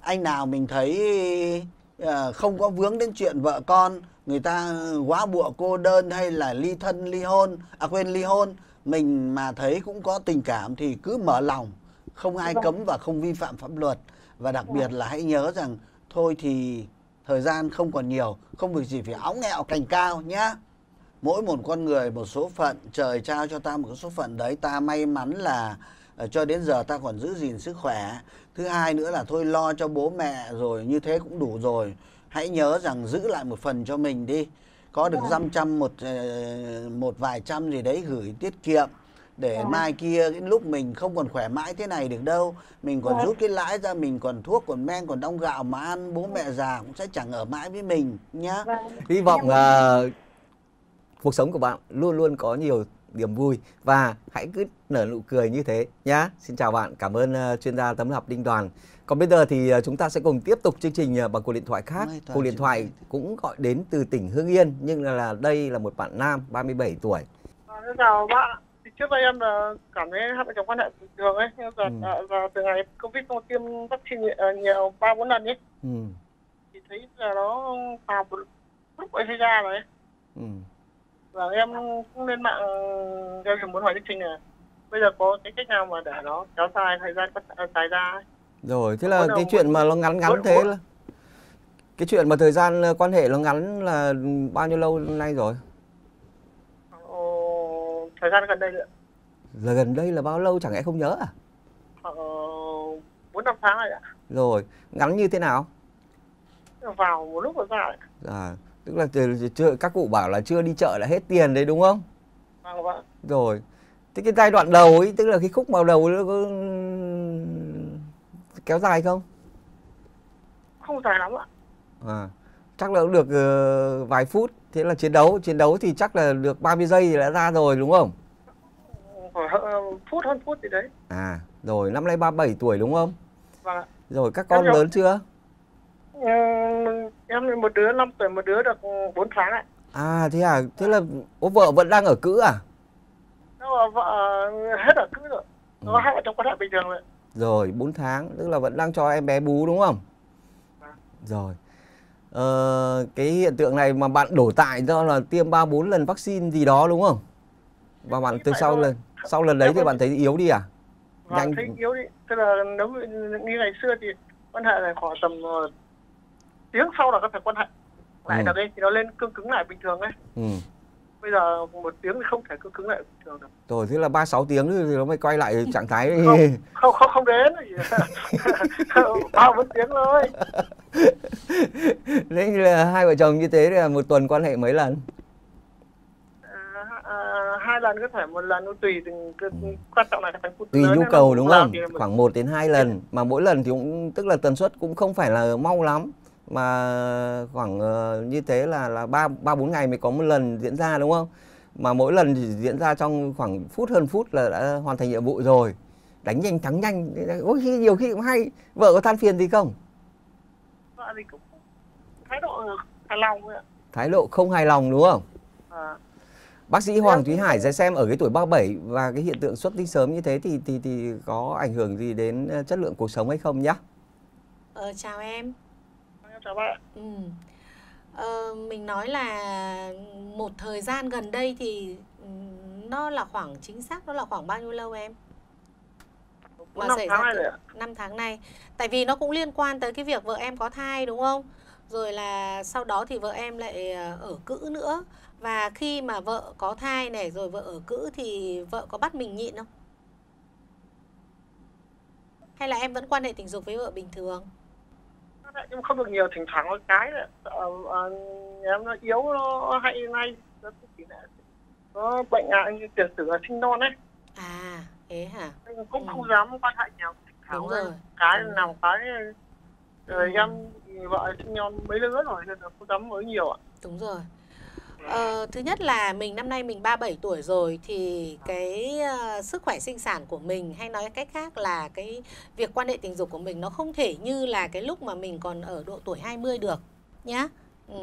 anh nào mình thấy uh, không có vướng đến chuyện vợ con người ta quá bụa cô đơn hay là ly thân ly hôn à quên ly hôn mình mà thấy cũng có tình cảm thì cứ mở lòng không ai vâng. cấm và không vi phạm pháp luật. Và đặc biệt là hãy nhớ rằng thôi thì thời gian không còn nhiều không việc gì phải óng nghẹo cành cao nhá. Mỗi một con người một số phận trời trao cho ta một số phận. Đấy ta may mắn là uh, cho đến giờ ta còn giữ gìn sức khỏe thứ hai nữa là thôi lo cho bố mẹ rồi như thế cũng đủ rồi hãy nhớ rằng giữ lại một phần cho mình đi có được dăm trăm một ờ, một vài trăm gì đấy gửi tiết kiệm để à. mai kia cái lúc mình không còn khỏe mãi thế này được đâu mình còn à. rút cái lãi ra mình còn thuốc còn men còn đong gạo mà ăn bố mẹ già cũng sẽ chẳng ở mãi với mình nhá vâng. hy vọng là uh, cuộc sống của bạn luôn luôn có nhiều niềm vui và hãy cứ nở nụ cười như thế nhá. Xin chào bạn, cảm ơn uh, chuyên gia tấm lập Đinh Đoàn. Còn bây giờ thì uh, chúng ta sẽ cùng tiếp tục chương trình uh, bằng cuộc điện thoại khác. Cuộc điện thoại cũng gọi đến từ tỉnh Hưng Yên nhưng là, là đây là một bạn nam 37 tuổi. À, xin chào bạn. Thì trước đây em là cảm thấy hai vợ chồng quan hệ bình thường ấy, giờ, ừ. à, giờ từ ngày Covid không tiêm vaccine nhiều ba bốn lần ấy. Ừ. Thì thấy là nó vào lúc ấy ra rồi ấy. Ừ Vâng, em cũng lên mạng em chỉ muốn hỏi chương trình này. Bây giờ có cái cách nào mà để nó kéo dài thời gian dài ra Rồi, thế là cái chuyện mà nó ngắn ngắn thế là cái chuyện mà thời gian ờ, quan hệ nó ngắn là bao nhiêu lâu nay rồi? Ồ, thời gian gần đây nữa. Là gần đây là bao lâu chẳng lẽ không nhớ à? Ờ, 4 năm tháng rồi ạ. Rồi, ngắn như thế nào? Vào một lúc rồi ra ạ. À, tức là chưa các cụ bảo là chưa đi chợ là hết tiền đấy đúng không? Vâng vâng rồi. Thế cái giai đoạn đầu ấy tức là cái khúc vào đầu nó có kéo dài không? Không dài lắm ạ. À chắc là cũng được uh, vài phút. Thế là chiến đấu chiến đấu thì chắc là được 30 giây thì đã ra rồi đúng không? Phút hơn phút gì đấy. À rồi năm nay 37 tuổi đúng không? Vâng ạ. Rồi các con lớn chưa? Ừ, em một đứa 5 tuổi một đứa được 4 tháng ạ. À thế à? Thế là bố vợ vẫn đang ở cữ à? Nó vợ hết ở cữ rồi. Nó ừ. hai vợ chồng quan hệ bình thường rồi. Rồi 4 tháng tức là vẫn đang cho em bé bú đúng không? À. rồi. Ờ, cái hiện tượng này mà bạn đổ tại do là tiêm ba bốn lần vaccine gì đó đúng không? Và bạn từ sau lần sau lần đấy thì bạn thấy yếu đi à? Vâng, nhanh. thấy yếu đi. Tức là nếu như ngày xưa thì quan hệ này khoảng tầm ờ, tiếng sau là có thể quan hệ. Lại ừ. được ấy thì nó lên cương cứng lại bình thường ấy. Ừ. bây giờ một tiếng thì không thể cương cứng lại bình thường được. Rồi thế là ba sáu tiếng thì nó mới quay lại trạng thái. Không không không, không đến. Ba bốn tiếng thôi. Đấy là hai vợ chồng như thế là một tuần quan hệ mấy lần? À, à, hai lần có thể một lần nó tùy từng ừ. quan trọng là phải tùy nhu cầu đúng không? khoảng 1 đến 2 lần. Mà mỗi lần thì cũng tức là tần suất cũng không phải là mau lắm mà khoảng uh, như thế là là ba ba bốn ngày mới có một lần diễn ra đúng không? Mà mỗi lần chỉ diễn ra trong khoảng phút hơn phút là đã hoàn thành nhiệm vụ rồi. Đánh nhanh thắng nhanh. Ôi khi nhiều khi cũng hay. Vợ có than phiền gì không? Vợ thì cũng thái độ hài lòng ạ. Thái độ không hài lòng đúng không? À. bác sĩ Hoàng Thúy Hải ra xem ở cái tuổi 37 và cái hiện tượng xuất tinh sớm như thế thì thì thì có ảnh hưởng gì đến ờ, chất lượng cuộc sống hay không nhá? Ờ, chào em chào bạn. Ừ. Ờ, mình nói là một thời gian gần đây thì ừ, nó là khoảng chính xác nó là khoảng bao nhiêu lâu em? Mà 5 xảy tháng ra 5 tháng nay. Tại vì nó cũng liên quan tới cái việc vợ em có thai đúng không? Rồi là sau đó thì vợ em lại ờ, ở cữ nữa. Và khi mà vợ có thai này rồi vợ ở cữ thì vợ có bắt mình nhịn không? Hay là em vẫn quan hệ tình dục với vợ bình thường? Nhưng không được nhiều thỉnh thoảng có cái ờ, ờ, nhà em nó yếu nó hay ngay nó chỉ là nó bệnh à như tiền sử là sinh non ấy. À thế hả? Cũng ừ. không dám quan hệ nhiều thỉnh thoảng rồi. Cái Đúng nào cái rồi ừ. em vợ sinh non mấy đứa rồi nên là không dám mới nhiều ạ. Đúng rồi Ờ, thứ nhất là mình năm nay mình 37 tuổi rồi thì cái uh, sức khỏe sinh sản của mình hay nói cách khác là cái việc quan hệ tình dục của mình nó không thể như là cái lúc mà mình còn ở độ tuổi 20 được nhá. Ừ.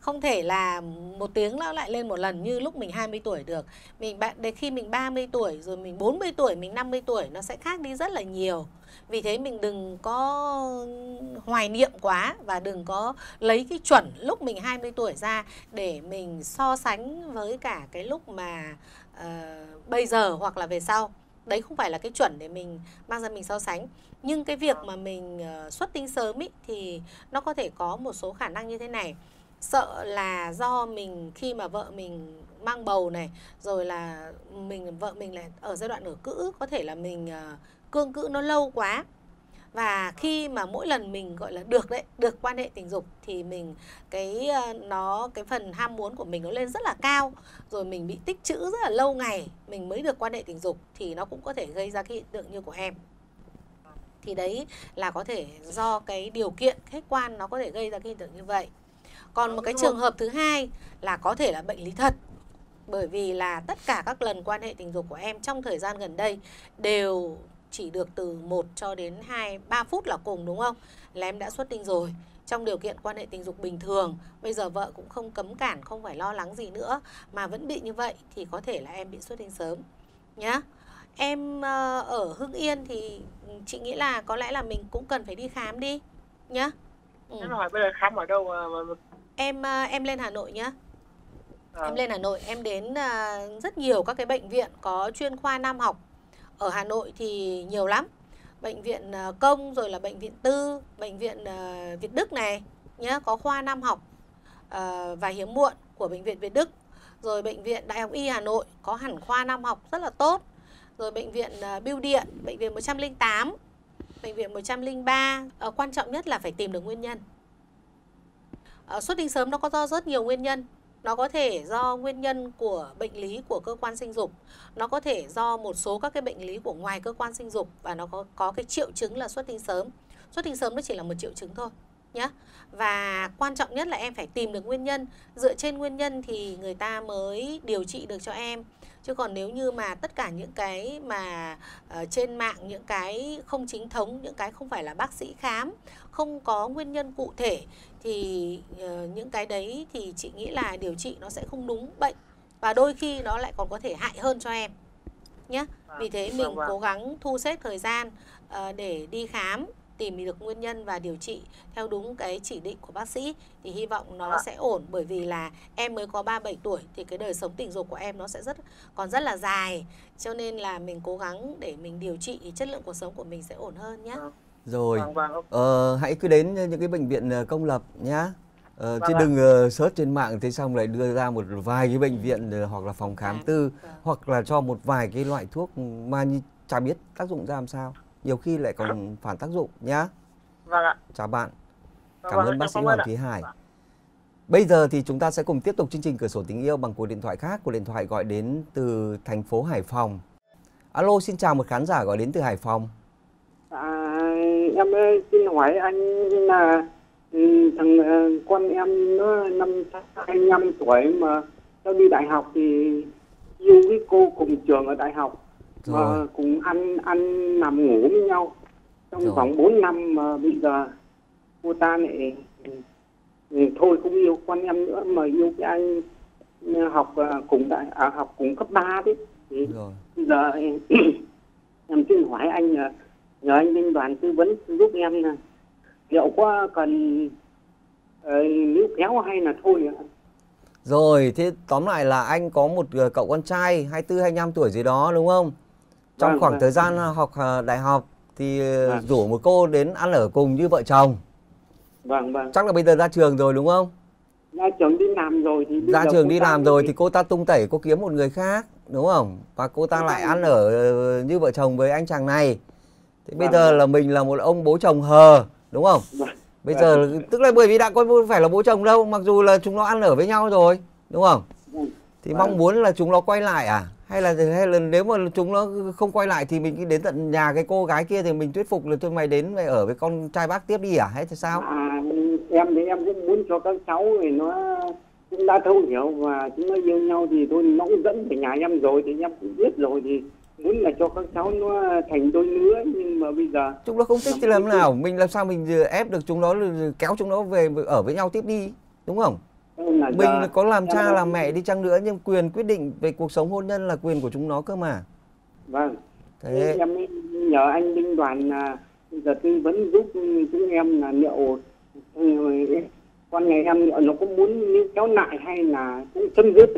Không thể là một tiếng nó lại lên một lần như lúc mình 20 tuổi được. Mình bạn đến khi mình 30 tuổi rồi mình 40 tuổi, mình 50 tuổi nó sẽ khác đi rất là nhiều. Vì thế mình đừng có hoài niệm quá và đừng có lấy cái chuẩn lúc mình 20 tuổi ra để mình so sánh với cả cái lúc mà uh, bây giờ hoặc là về sau. Đấy không phải là cái chuẩn để mình mang ra mình so sánh. Nhưng cái việc mà mình ờ, xuất tinh sớm ý, thì nó có thể có một số khả năng như thế này. Sợ là do mình khi mà vợ mình mang bầu này rồi là mình vợ mình là ở giai đoạn ở cữ có thể là mình ờ, cương cữ nó lâu quá. Và khi mà mỗi lần mình gọi là được đấy được quan hệ tình dục thì mình cái ờ, nó cái phần ham muốn của mình nó lên rất là cao. Rồi mình bị tích trữ rất là lâu ngày mình mới được quan hệ tình dục thì nó cũng có thể gây ra cái hiện tượng như của em thì đấy là có thể do cái điều kiện khách quan nó có thể gây ra cái hiện tượng như vậy còn một cái trường hợp thứ hai là có thể là bệnh lý thật bởi vì là tất cả các lần quan hệ tình dục của em trong thời gian gần đây đều chỉ được từ 1 cho đến 2 3 phút là cùng đúng không? Là em đã xuất tinh rồi. Trong điều kiện quan hệ tình dục bình thường, bây giờ vợ cũng không cấm cản, không phải lo lắng gì nữa mà vẫn bị như vậy thì có thể là em bị xuất tinh sớm nhá. Em ờ, ở Hưng Yên thì chị nghĩ là có lẽ là mình cũng cần phải đi khám đi nhá. Ừ. Thế hỏi bây giờ khám ở đâu mà Em ờ, em lên Hà Nội nhá. À. Em lên Hà Nội, em đến rất nhiều các cái bệnh viện có chuyên khoa nam học ở Hà Nội thì nhiều lắm bệnh viện công rồi là bệnh viện tư bệnh viện Việt Đức này nhé có khoa nam học và hiếm muộn của bệnh viện Việt Đức rồi bệnh viện Đại học Y Hà Nội có hẳn khoa nam học rất là tốt rồi bệnh viện à, Bưu Điện, bệnh viện 108 bệnh viện 103 ờ, quan trọng nhất là phải tìm được nguyên nhân. Ờ, xuất tinh sớm nó có do rất nhiều nguyên nhân. Nó có thể do nguyên nhân của bệnh lý của cơ quan sinh dục. Nó có thể do một số các cái bệnh lý của ngoài cơ quan sinh dục và nó có có cái triệu chứng là xuất tinh sớm. Xuất tinh sớm nó chỉ là một triệu chứng thôi nhé và quan trọng nhất là em phải tìm được nguyên nhân. Dựa trên nguyên nhân thì người ta mới điều trị được cho em chứ còn nếu như mà tất cả những cái mà uh, trên mạng những cái không chính thống những cái không phải là bác sĩ khám không có nguyên nhân cụ thể thì uh, những cái đấy thì chị nghĩ là điều trị nó sẽ không đúng bệnh. Và đôi khi nó lại còn có thể hại hơn cho em nhé vì thế vâng, mình vâng. cố gắng thu xếp thời gian uh, để đi khám tìm được nguyên nhân và điều trị theo đúng cái chỉ định của bác sĩ. Thì hy vọng nó sẽ ổn bởi vì là em mới có 37 tuổi thì cái đời sống tình dục của em nó sẽ rất còn rất là dài. Cho nên là mình cố gắng để mình điều trị thì chất lượng cuộc sống của mình sẽ ổn hơn nhé. Rồi, ờ, hãy cứ đến những cái bệnh viện ờ, công lập nhá. Ờ, chứ đừng uh, search trên mạng thế xong lại đưa ra một vài cái bệnh viện uh, hoặc là phòng khám à, tư vâng. hoặc là cho một vài cái loại thuốc mà như chả biết tác dụng ra làm sao nhiều khi lại còn phản tác dụng nhá. Vâng ạ. Chào bạn. Vâng, Cảm ơn bác sĩ Hoàng Thúy Hải. Vâng. Bây giờ thì chúng ta sẽ cùng tiếp tục chương trình cửa sổ tình yêu bằng cuộc điện thoại khác, cuộc điện thoại gọi đến từ thành phố Hải Phòng. Alo, xin chào một khán giả gọi đến từ Hải Phòng. À, em xin hỏi anh là ừ, thằng ờ, con em nó năm 25 tuổi mà nó đi đại học thì yêu cái cô cùng trường ở đại học rồi. mà cùng ăn ăn nằm ngủ với nhau trong Rồi. vòng 4 năm mà bây giờ cô ta lại thôi không yêu con em nữa mà yêu cái anh học à, cùng đại à, học cùng cấp 3 đấy thì Rồi. giờ em xin hỏi anh nhờ anh linh đoàn tư vấn giúp em là liệu có cần uh, níu kéo hay là thôi nữa rồi, thế tóm lại là anh có một ờ, cậu con trai 24 25 tuổi gì đó đúng không? Trong vâng, khoảng vâng. thời gian học ờ, đại học thì ờ, vâng. rủ một cô đến ăn ở cùng như vợ chồng vâng vâng chắc là bây giờ ra trường rồi đúng không ra trường đi làm rồi thì ra trường đi làm rồi thì cô ta tung tẩy cô kiếm một người khác đúng không và cô ta vâng. lại ăn ở ờ, như vợ chồng với anh chàng này thế bây vâng. giờ là mình là một ông bố chồng hờ đúng không vâng. bây vâng. giờ tức là bởi vì đã có phải là bố chồng đâu mặc dù là chúng nó ăn ở với nhau rồi đúng không vâng. thì vâng. mong muốn là chúng nó quay lại à hay là hay là nếu mà chúng nó không quay lại thì mình đến tận nhà cái cô gái kia thì mình thuyết phục là thôi mày đến mày ở với con trai bác tiếp đi à? Hay thì sao? À, em thì em cũng muốn cho các cháu thì nó cũng đã thấu hiểu và chúng nó yêu nhau thì thôi nó cũng dẫn về nhà em rồi thì em cũng biết rồi thì muốn là cho các cháu nó thành đôi lứa nhưng mà bây giờ chúng nó không thích thì làm nào? Mình làm sao mình ép được chúng nó kéo chúng nó về ở với nhau tiếp đi đúng không là mình có làm cha làm mẹ đi chăng nữa nhưng quyền quyết định về cuộc sống hôn nhân là quyền của chúng nó cơ mà. Vâng. Thế em nhờ anh binh đoàn là giờ tư vấn giúp chúng em là liệu ừ, con nhà em liệu nó có muốn kéo lại hay là cũng chấm dứt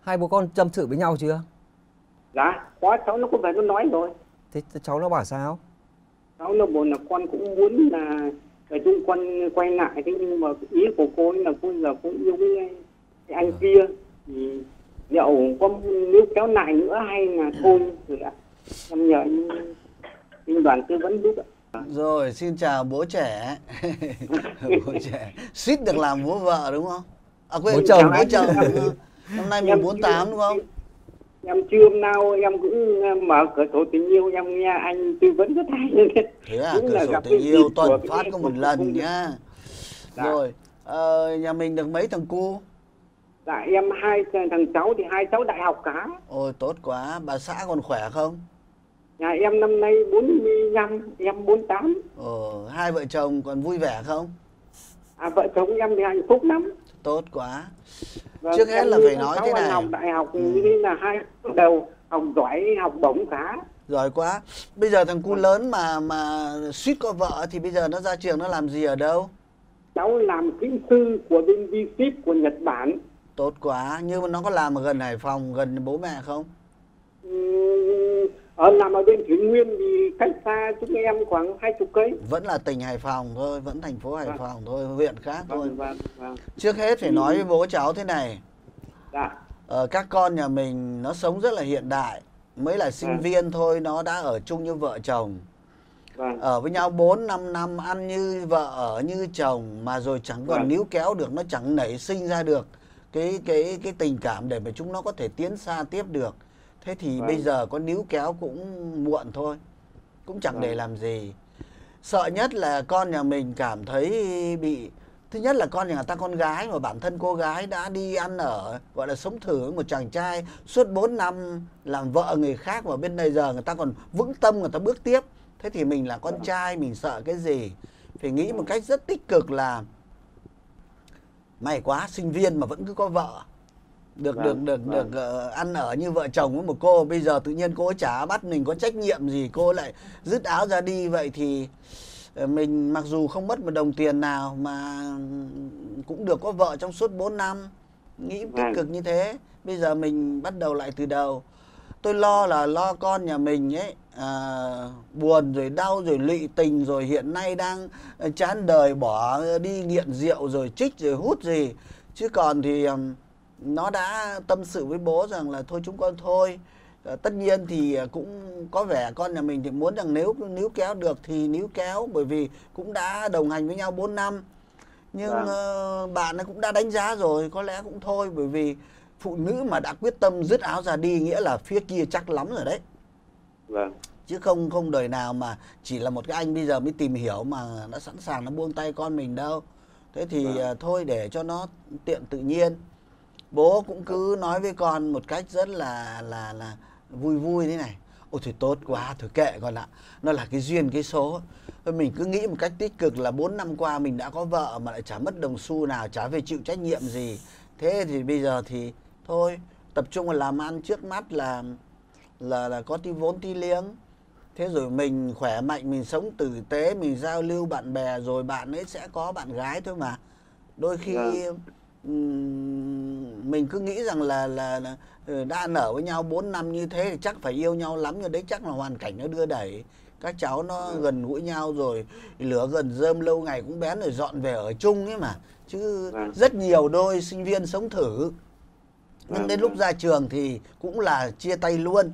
hai bố con tâm sự với nhau chưa? Dạ có cháu nó có về nó nói rồi. Thế cháu nó bảo sao? Cháu nó buồn là con cũng muốn là rồi chung quân quay lại thế nhưng mà ý của cô ấy là cô giờ cũng yêu cái, cái anh kia. Thì liệu có nếu kéo lại nữa hay là thôi rồi ạ? Em nhờ anh, anh đoàn tư vấn giúp ạ. Rồi xin chào bố trẻ. Bố trẻ. Suýt được làm bố vợ đúng không? À quên bố chồng bố chồng. năm nay mình bốn tám đúng không em chưa nào em cũng mở cửa sổ tình yêu em nghe anh tư vấn rất hay. Thế à? Cửa sổ tình yêu tuần phát có một lần nhá. Dạ. rồi ờ, nhà mình được mấy thằng cu dạ em hai thằng cháu thì hai cháu đại học cả. Ôi tốt quá. Bà xã còn khỏe không? Nhà em năm nay 45 em 48 ờ hai vợ chồng còn vui vẻ không? À vợ chồng em thì hạnh phúc lắm tốt quá. Vâng, trước hết là phải nói thế này học đại học ừ. là hai đầu học giỏi học bổng cả giỏi quá. Bây giờ thằng cu lớn mà mà suýt có vợ thì bây giờ nó ra trường nó làm gì ở đâu? Cháu làm kỹ sư của bên v của nhật bản. Tốt quá. Nhưng mà nó có làm ở gần hải phòng gần bố mẹ không ở nằm ở bên thủy nguyên thì cách xa chúng em khoảng hai chục cây vẫn là tỉnh hải phòng thôi vẫn thành phố hải vâng. phòng thôi huyện khác vâng, thôi vâng, vâng. trước hết phải nói với bố cháu thế này dạ. ờ, các con nhà mình nó sống rất là hiện đại mới là sinh vâng. viên thôi nó đã ở chung như vợ chồng Vâng. ở với nhau 4 5 năm ăn như vợ ở như chồng mà rồi chẳng còn vâng. níu kéo được nó chẳng nảy sinh ra được cái cái cái tình cảm để mà chúng nó có thể tiến xa tiếp được thế thì vâng. bây giờ có níu kéo cũng muộn thôi cũng chẳng vâng. để làm gì sợ nhất là con nhà mình cảm thấy bị thứ nhất là con nhà người ta con gái mà bản thân cô gái đã đi ăn ở gọi là sống thử với một chàng trai suốt 4 năm làm vợ người khác mà bên đây giờ người ta còn vững tâm người ta bước tiếp thế thì mình là con vâng. trai mình sợ cái gì phải nghĩ một cách rất tích cực là may quá sinh viên mà vẫn cứ có vợ được vâng, được được vâng. được uh, ăn ở như vợ chồng với một cô bây giờ tự nhiên cô chả bắt mình có trách nhiệm gì cô lại dứt áo ra đi. Vậy thì uh, mình mặc dù không mất một đồng tiền nào mà cũng được có vợ trong suốt 4 năm. Nghĩ tích vâng. cực như thế. Bây giờ mình bắt đầu lại từ đầu. Tôi lo là lo con nhà mình ấy à, buồn rồi đau rồi lụy tình rồi hiện nay đang chán đời bỏ đi nghiện rượu rồi trích rồi hút gì. Chứ còn thì um, nó đã tâm sự với bố rằng là thôi chúng con thôi. À, tất nhiên thì cũng có vẻ con nhà mình thì muốn rằng nếu níu kéo được thì níu kéo bởi vì cũng đã đồng hành với nhau 4 năm. Nhưng uh, bạn ấy cũng đã đánh giá rồi có lẽ cũng thôi bởi vì phụ nữ mà đã quyết tâm dứt áo ra đi nghĩa là phía kia chắc lắm rồi đấy. Vâng. Chứ không không đời nào mà chỉ là một cái anh bây giờ mới tìm hiểu mà đã sẵn sàng nó buông tay con mình đâu. Thế thì vâng. thôi để cho nó tiện tự nhiên bố cũng cứ nói với con một cách rất là là là vui vui thế này. Ôi thì tốt quá, thôi kệ con ạ. Nó là cái duyên, cái số. Mình cứ nghĩ một cách tích cực là 4 năm qua mình đã có vợ mà lại chả mất đồng xu nào, chả về chịu trách nhiệm gì. Thế thì bây giờ thì thôi, tập trung vào làm ăn trước mắt là là là có tí vốn tí liếng. Thế rồi mình khỏe mạnh, mình sống tử tế, mình giao lưu bạn bè, rồi bạn ấy sẽ có bạn gái thôi mà. Đôi khi yeah mình cứ nghĩ rằng là là, là ừ, đã nở với nhau 4 năm như thế thì chắc phải yêu nhau lắm nhưng đấy chắc là hoàn cảnh nó đưa đẩy. Các cháu nó ừ. gần gũi nhau rồi lửa gần rơm lâu ngày cũng bén rồi dọn về ở chung ấy mà. Chứ ừ. rất nhiều đôi sinh viên sống thử. Nhưng đến lúc ra trường thì cũng là chia tay luôn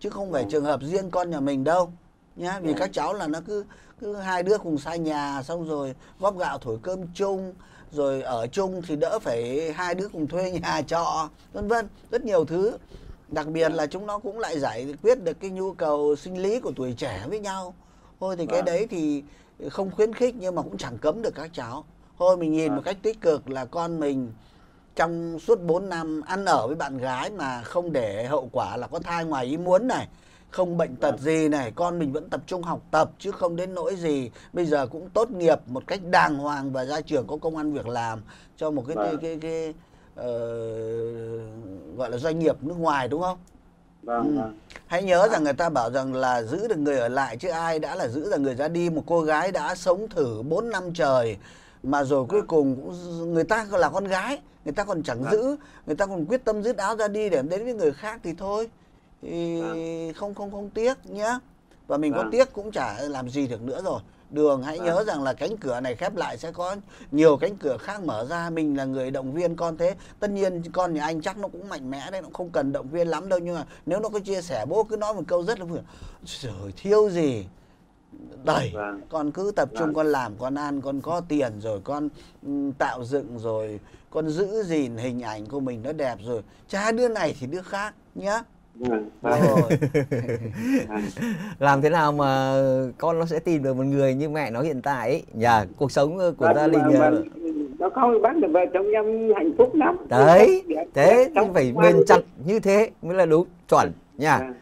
chứ không phải trường hợp riêng con nhà mình đâu nhá. Vì các cháu là nó cứ cứ hai đứa cùng xa nhà xong rồi góp gạo thổi cơm chung rồi ở chung thì đỡ phải hai đứa cùng thuê nhà trọ vân vân rất nhiều thứ đặc biệt là chúng nó cũng lại giải quyết được cái nhu cầu sinh lý của tuổi trẻ với nhau thôi thì cái vâng. đấy thì không khuyến khích nhưng mà cũng chẳng cấm được các cháu thôi mình nhìn một vâng. cách tích cực là con mình trong suốt 4 năm ăn ở với bạn gái mà không để hậu quả là có thai ngoài ý muốn này không bệnh tật gì này con mình vẫn tập trung học tập chứ không đến nỗi gì bây giờ cũng tốt nghiệp một cách đàng hoàng và ra trường có công an việc làm cho một cái vâng. cái cái, cái uh, gọi là doanh nghiệp nước ngoài đúng không Vâng, ừ. vâng. Hãy nhớ rằng người ta bảo rằng là giữ được người ở lại chứ ai đã là giữ được người ra đi một cô gái đã sống thử 4 năm trời mà rồi cuối vâng. cùng cũng người ta là con gái người ta còn chẳng vâng. giữ người ta còn quyết tâm dứt áo ra đi để đến với người khác thì thôi thì vâng. không không không tiếc nhé và mình vâng. có tiếc cũng chả làm gì được nữa rồi đường hãy vâng. nhớ rằng là cánh cửa này khép lại sẽ có nhiều cánh cửa khác mở ra mình là người động viên con thế tất nhiên con nhà anh chắc nó cũng mạnh mẽ đấy nó không cần động viên lắm đâu nhưng mà nếu nó có chia sẻ bố cứ nói một câu rất là vừa rồi thiếu gì đẩy vâng. con cứ tập trung vâng. con làm con ăn con có tiền rồi con um, tạo dựng rồi con giữ gìn hình ảnh của mình nó đẹp rồi cha đứa này thì đứa khác nhá Vâng, làm thế nào mà con nó sẽ tìm được một người như mẹ nó hiện tại ấy? Nhờ cuộc sống của gia đình nó không bắt được vợ chồng em hạnh phúc lắm. Đấy thế thì phải bền chặt như thế mới là đúng. Chuẩn nha vâng.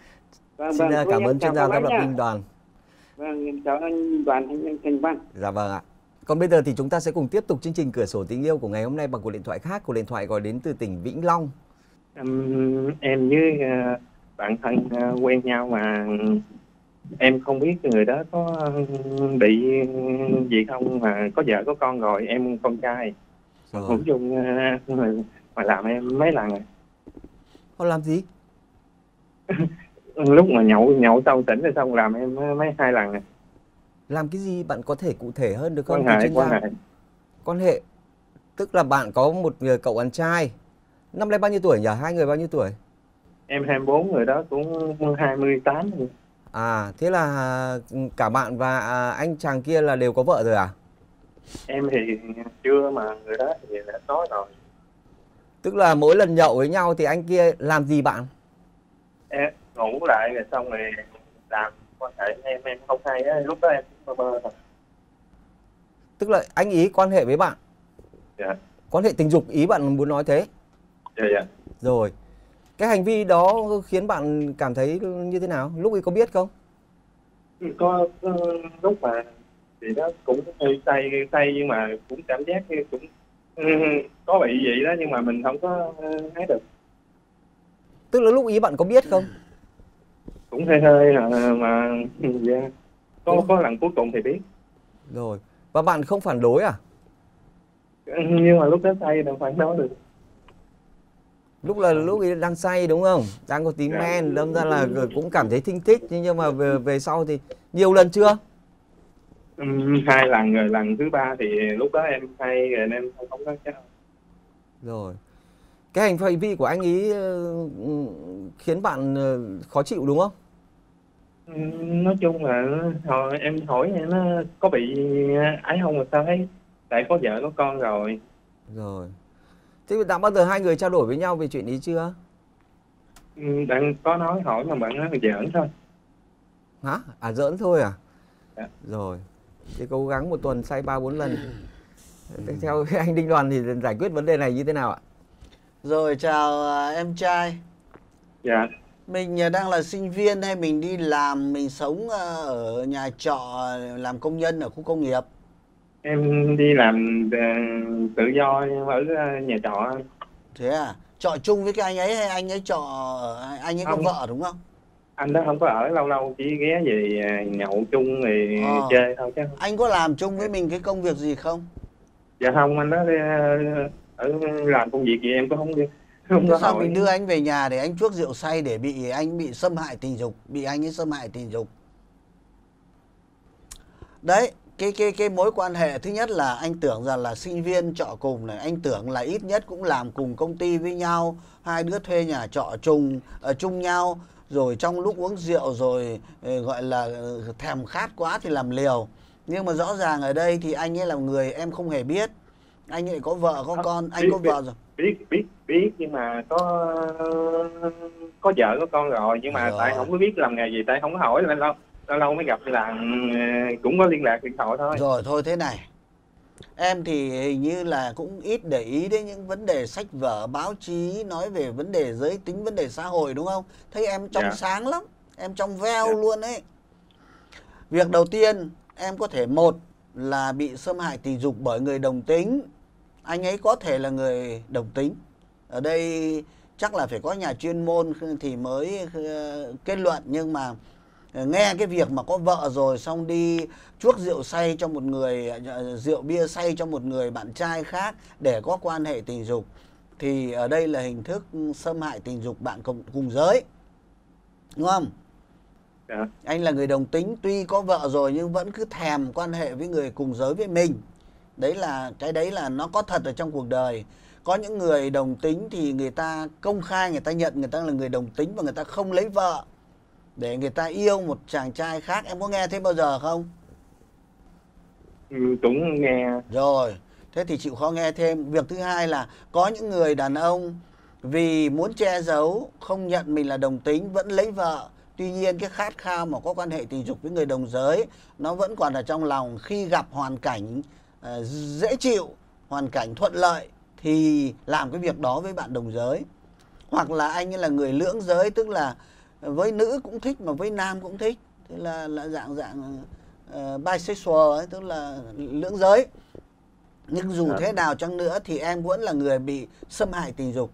Vâng, xin vâng, cảm ơn chuyên gia giám đốc Minh Đoàn. Vâng chào anh Đoàn anh Thành Văn. Dạ vâng ạ. Còn bây giờ thì chúng ta sẽ cùng tiếp tục chương trình cửa sổ tình yêu của ngày hôm nay bằng cuộc điện thoại khác. Cuộc điện thoại gọi đến từ tỉnh Vĩnh Long um, em với uh, bạn thân uh, quen nhau mà em không biết người đó có bị gì không mà có vợ có con rồi em con trai. Rồi. cũng chung uh, mà làm em mấy lần rồi. Họ làm gì? Lúc mà nhậu nhậu xong tỉnh rồi xong làm em mấy hai lần này làm cái gì? Bạn có thể cụ thể hơn được không? Quan hệ quan hệ. Quan hệ tức là bạn có một người cậu anh trai năm nay bao nhiêu tuổi nhỉ? Hai người bao nhiêu tuổi? Em 24 người đó cũng 28 rồi. à thế là cả bạn và à, anh chàng kia là đều có vợ rồi à? Em thì chưa mà người đó thì đã nói rồi. Tức là mỗi lần nhậu với nhau thì anh kia làm gì bạn? Em ngủ lại rồi xong rồi làm quan hệ em em không hay á lúc đó em bơ bơ thôi tức là anh ý quan hệ với bạn? Dạ. Quan hệ tình dục ý bạn muốn nói thế dạ dạ. Rồi. Cái hành vi đó khiến bạn cảm thấy như thế nào? Lúc ấy có biết không? Có, có lúc mà thì đó cũng hơi say say nhưng mà cũng cảm giác như cũng có bị gì đó nhưng mà mình không có thấy được. Tức là lúc ý bạn có biết không? Cũng hơi hơi à, mà yeah. có có lần cuối cùng thì biết. Rồi. Và bạn không phản đối à? Nhưng mà lúc đó say đâu phản đối được lúc là lúc ấy đang say đúng không? Đang có tí yeah. Dạ. men đâm ra là cũng cảm thấy thinh thích. Nhưng mà về về sau thì nhiều lần chưa? Um, hai lần rồi. Lần thứ ba thì lúc đó em say rồi em không có chắc rồi. Cái hành vi của anh ấy ừ, khiến bạn ừ, khó chịu đúng không? Nói chung là hồi em hỏi nó có bị ấy không mà sao thấy tại có vợ có con rồi. Rồi thế đã bao giờ hai người trao đổi với nhau về chuyện ý chưa? Ừ, đang có nói hỏi mà bạn nói là giỡn thôi. Hả? À giỡn thôi à? Dạ. rồi thì cố gắng một tuần say ba bốn lần. Theo anh đinh đoàn thì giải quyết vấn đề này như thế nào ạ? Rồi chào à, em trai. Dạ. Mình à, đang là sinh viên hay mình đi làm mình sống à, ở nhà trọ làm công nhân ở khu công nghiệp em đi làm uh, tự do ở nhà trọ thế à trọ chung với cái anh ấy hay anh ấy trọ anh ấy có không. vợ đúng không anh đó không có ở lâu lâu chỉ ghé về nhậu chung thì à. chơi thôi chứ anh có làm chung với mình cái công việc gì không dạ không anh đó ở làm công việc gì em có không đi không có sao hỏi. mình đưa anh về nhà để anh chuốc rượu say để bị anh bị xâm hại tình dục bị anh ấy xâm hại tình dục đấy cái cái cái mối quan hệ thứ nhất là anh tưởng rằng là sinh viên trọ cùng này anh tưởng là ít nhất cũng làm cùng công ty với nhau hai đứa thuê nhà trọ chung ở ờ, chung nhau rồi trong lúc uống rượu rồi ờ, gọi là ờ, thèm khát quá thì làm liều. Nhưng mà rõ ràng ở đây thì anh ấy là người em không hề biết. Anh ấy có vợ có con anh có vợ rồi. biết biết biết nhưng mà có có vợ có con rồi nhưng mà rồi. tại không có biết làm nghề gì tại không có hỏi nên lâu lâu lâu mới gặp là ừ, cũng có liên lạc điện thoại thôi rồi thôi thế này em thì hình như là cũng ít để ý đến những vấn đề sách vở báo chí nói về vấn đề giới tính vấn đề xã hội đúng không thấy em trong yeah. Dạ. sáng lắm em trong veo yeah. Dạ. luôn ấy việc đầu tiên em có thể một là bị xâm hại tình dục bởi người đồng tính anh ấy có thể là người đồng tính ở đây chắc là phải có nhà chuyên môn thì mới ờ, kết luận nhưng mà ờ, nghe cái việc mà có vợ rồi xong đi chuốc rượu say cho một người ờ, rượu bia say cho một người bạn trai khác để có quan hệ tình dục thì ở đây là hình thức xâm hại tình dục bạn cùng, cùng giới. Đúng không? Dạ. anh là người đồng tính tuy có vợ rồi nhưng vẫn cứ thèm quan hệ với người cùng giới với mình. Đấy là cái đấy là nó có thật ở trong cuộc đời. Có những người đồng tính thì người ta công khai người ta nhận người ta là người đồng tính và người ta không lấy vợ để người ta yêu một chàng trai khác em có nghe thế bao giờ không? Ừ, cũng nghe. Rồi thế thì chịu khó nghe thêm. Việc thứ hai là có những người đàn ông vì muốn che giấu không nhận mình là đồng tính vẫn lấy vợ. Tuy nhiên cái khát khao mà có quan hệ tình dục với người đồng giới nó vẫn còn ở trong lòng. Khi gặp hoàn cảnh uh, dễ chịu hoàn cảnh thuận lợi thì làm cái việc đó với bạn đồng giới. Hoặc là anh ấy là người lưỡng giới tức là với nữ cũng thích mà với nam cũng thích. Tức là là dạng dạng uh, bisexual ấy tức là lưỡng giới. Nhưng dù dạ. thế nào chăng nữa thì em vẫn là người bị xâm hại tình dục.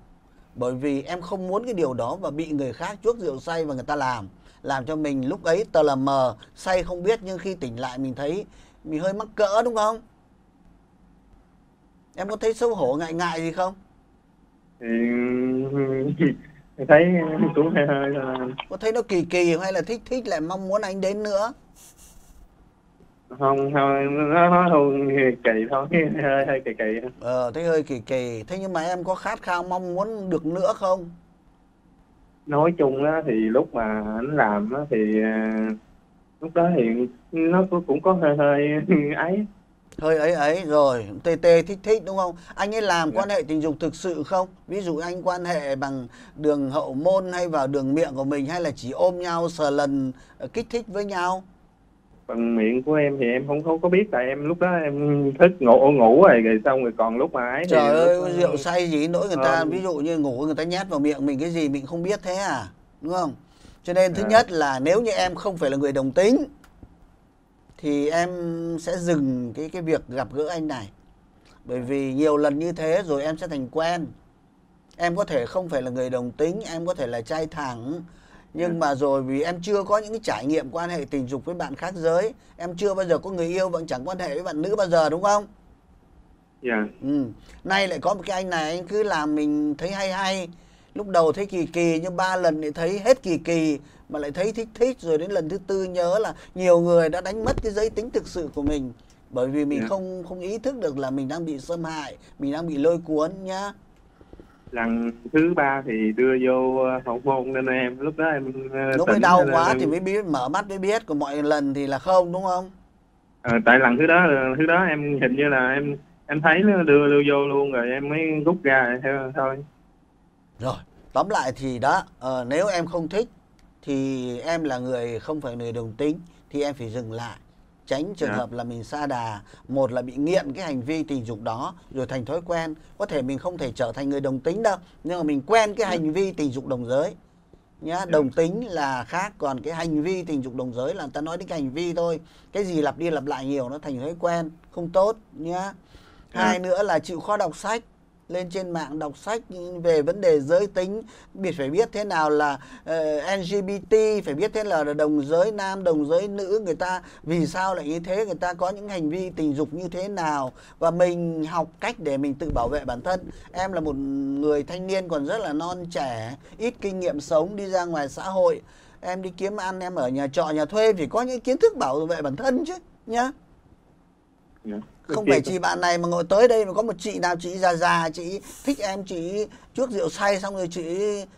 Bởi vì em không muốn cái điều đó và bị người khác chuốc rượu say và người ta làm. Làm cho mình lúc ấy tờ là mờ say không biết nhưng khi tỉnh lại mình thấy mình hơi mắc cỡ đúng không? Em có thấy xấu hổ ngại ngại gì không? Thì thấy cũng hơi hơi có thấy nó kỳ kỳ hay là thích thích lại mong muốn anh đến nữa? Không thôi nó nó hơi kỳ thôi hơi hơi kỳ kỳ. Ờ thấy hơi kỳ kỳ. Thế nhưng mà em có khát khao mong muốn được nữa không? Nói chung á thì lúc mà anh làm á thì uh, lúc đó thì nó cũng có hơi hơi ấy hơi ấy ấy rồi tê tê thích thích đúng không? Anh ấy làm dạ. quan hệ tình dục thực sự không? Ví dụ anh quan hệ bằng đường hậu môn hay vào đường miệng của mình hay là chỉ ôm nhau sờ lần ờ, kích thích với nhau? Bằng miệng của em thì em không không có biết tại em lúc đó em thích ngủ ngủ rồi rồi xong rồi còn lúc mà ấy trời ơi lúc... rượu say gì nỗi người ta à, ví dụ như ngủ người ta nhét vào miệng mình cái gì mình không biết thế à? Đúng không? Cho nên thứ à. nhất là nếu như em không phải là người đồng tính thì em sẽ dừng cái cái việc gặp gỡ anh này bởi vì nhiều lần như thế rồi em sẽ thành quen em có thể không phải là người đồng tính em có thể là trai thẳng nhưng yeah. mà rồi vì em chưa có những cái trải nghiệm quan hệ tình dục với bạn khác giới em chưa bao giờ có người yêu vẫn chẳng quan hệ với bạn nữ bao giờ đúng không dạ yeah. ừ. nay lại có một cái anh này anh cứ làm mình thấy hay hay lúc đầu thấy kỳ kỳ nhưng ba lần thì thấy hết kỳ kỳ mà lại thấy thích thích rồi đến lần thứ tư nhớ là nhiều người đã đánh mất cái giới tính thực sự của mình. Bởi vì mình yeah. không không ý thức được là mình đang bị xâm hại mình đang bị lôi cuốn nhá. Lần thứ ba thì đưa vô ờ, hậu môn nên em lúc đó em ờ, lúc mới đau quá em... thì mới biết mở mắt mới biết còn mọi lần thì là không đúng không? À, tại lần thứ đó thứ đó em hình như là em em thấy nó đưa đưa vô luôn rồi em mới rút ra theo thôi. Rồi tóm lại thì đó uh, nếu em không thích thì em là người không phải người đồng tính thì em phải dừng lại tránh trường yeah. Dạ. hợp là mình xa đà một là bị nghiện cái hành vi tình dục đó rồi thành thói quen có thể mình không thể trở thành người đồng tính đâu nhưng mà mình quen cái hành vi tình dục đồng giới nhá dạ. đồng tính là khác còn cái hành vi tình dục đồng giới là người ta nói đến cái hành vi thôi cái gì lặp đi lặp lại nhiều nó thành thói quen không tốt nhá dạ. hai nữa là chịu khó đọc sách lên trên mạng đọc sách về vấn đề giới tính biết phải biết thế nào là ờ, uh, LGBT phải biết thế là đồng giới nam đồng giới nữ người ta vì sao lại như thế người ta có những hành vi tình dục như thế nào và mình học cách để mình tự bảo vệ bản thân em là một người thanh niên còn rất là non trẻ ít kinh nghiệm sống đi ra ngoài xã hội em đi kiếm ăn em ở nhà trọ nhà thuê thì có những kiến thức bảo vệ bản thân chứ nhá yeah không phải chị bạn này mà ngồi tới đây mà có một chị nào chị già già chị thích em chị trước rượu say xong rồi chị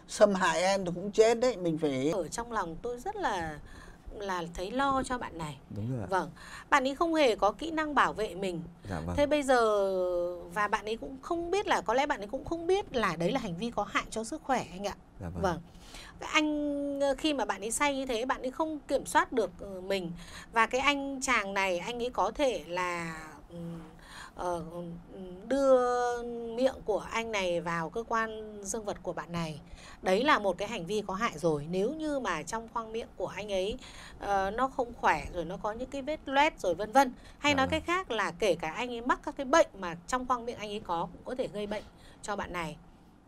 xâm hại em thì cũng chết đấy mình phải ở trong lòng tôi rất là là thấy lo cho bạn này. Đúng rồi vâng. Bạn ấy không hề có kỹ năng bảo vệ mình. Dạ, vâng. thế bây giờ và bạn ấy cũng không biết là có lẽ bạn ấy cũng không biết là đấy là hành vi có hại cho sức khỏe anh ạ. Dạ, vâng. vâng anh khi mà bạn ấy say như thế bạn ấy không kiểm soát được ờ, mình và cái anh chàng này anh ấy có thể là Ờ, đưa miệng của anh này vào cơ quan dương vật của bạn này đấy là một cái hành vi có hại rồi nếu như mà trong khoang miệng của anh ấy uh, nó không khỏe rồi nó có những cái vết loét rồi vân vân hay à. nói vâng. cách khác là kể cả anh ấy mắc các cái bệnh mà trong khoang miệng anh ấy có cũng có thể gây bệnh cho bạn này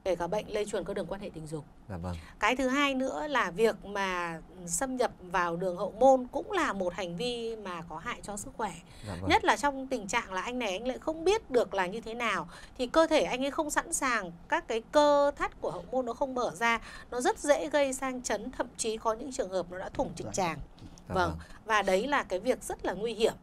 kể cả bệnh lây truyền qua đường quan hệ tình dục. Dạ vâng. Cái thứ hai nữa là việc mà xâm nhập vào đường hậu môn cũng là một hành vi mà có hại cho sức khỏe. Dạ vâng. Nhất là trong tình trạng là anh này anh lại không biết được là như thế nào thì cơ thể anh ấy không sẵn sàng các cái cơ thắt của hậu môn nó không mở ra, nó rất dễ gây sang chấn thậm chí có những trường hợp nó đã thủng trực tràng. Dạ vâng. vâng. Và đấy là cái việc rất là nguy hiểm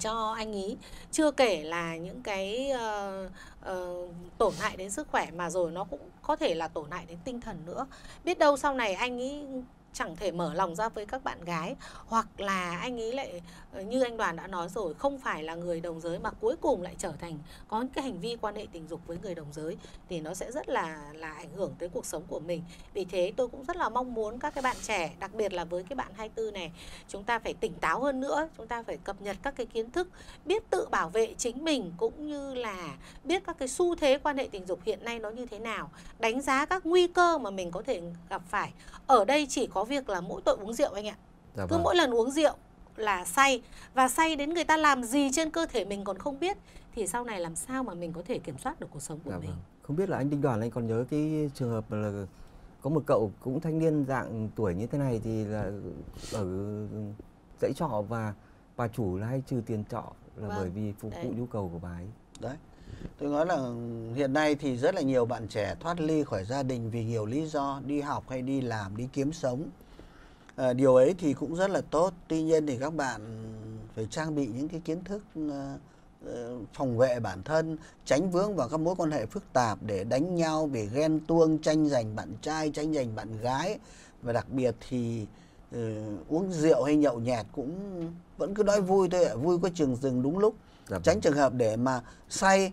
cho anh ý chưa kể là những cái uh, uh, tổn hại đến sức khỏe mà rồi nó cũng có thể là tổn hại đến tinh thần nữa. Biết đâu sau này anh ấy chẳng thể mở lòng ra với các bạn gái. Hoặc là anh ấy lại ờ, như anh đoàn đã nói rồi, không phải là người đồng giới mà cuối cùng lại trở thành, có những cái hành vi quan hệ tình dục với người đồng giới thì nó sẽ rất là là ảnh hưởng tới cuộc sống của mình. Vì thế tôi cũng rất là mong muốn các cái bạn trẻ, đặc biệt là với cái bạn 24 này, chúng ta phải tỉnh táo hơn nữa, chúng ta phải cập nhật các cái kiến thức, biết tự bảo vệ chính mình cũng như là biết các cái xu thế quan hệ tình dục hiện nay nó như thế nào, đánh giá các nguy cơ mà mình có thể gặp phải. Ở đây chỉ có việc là mỗi tội uống rượu anh ạ dạ cứ vâng. mỗi lần uống rượu là say và say đến người ta làm gì trên cơ thể mình còn không biết thì sau này làm sao mà mình có thể kiểm soát được cuộc sống của dạ mình vâng. không biết là anh Đinh Đoàn anh còn nhớ cái trường hợp là có một cậu cũng thanh niên dạng tuổi như thế này thì là ở dãy trọ và bà chủ là hay trừ tiền trọ là vâng. bởi vì phục vụ nhu cầu của bà ấy đấy tôi nói là hiện nay thì rất là nhiều bạn trẻ thoát ly khỏi gia đình vì nhiều lý do đi học hay đi làm đi kiếm sống. À, điều ấy thì cũng rất là tốt. Tuy nhiên thì các bạn phải trang bị những cái kiến thức uh, phòng vệ bản thân tránh vướng vào các mối quan hệ phức tạp để đánh nhau vì ghen tuông tranh giành bạn trai tranh giành bạn gái. Và đặc biệt thì uh, uống rượu hay nhậu nhẹt cũng vẫn cứ nói vui thôi ạ vui có chừng dừng đúng lúc dạ tránh vâng. trường hợp để mà say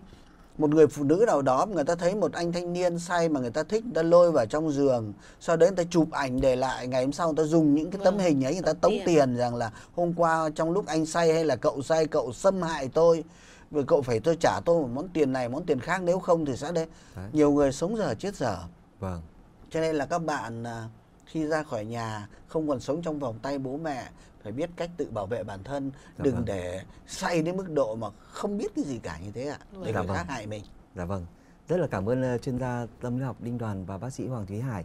một người phụ nữ nào đó người ta thấy một anh thanh niên say mà người ta thích người ta lôi vào trong giường sau đấy người ta chụp ảnh để lại ngày hôm sau người ta dùng những cái tấm vâng. hình ấy người ta tống tiền. tiền rằng là hôm qua trong lúc anh say hay là cậu say cậu xâm hại tôi và cậu phải tôi trả tôi một món tiền này món tiền khác nếu không thì sẽ đấy, đấy. nhiều người sống dở chết dở vâng cho nên là các bạn à, khi ra khỏi nhà không còn sống trong vòng tay bố mẹ phải biết cách tự bảo vệ bản thân dạ đừng vâng. để say đến mức độ mà không biết cái gì cả như thế ạ. À, để dạ người vâng. khác hại mình. Dạ vâng. Rất là cảm ơn ờ, chuyên gia tâm lý học đinh đoàn và bác sĩ hoàng thúy hải.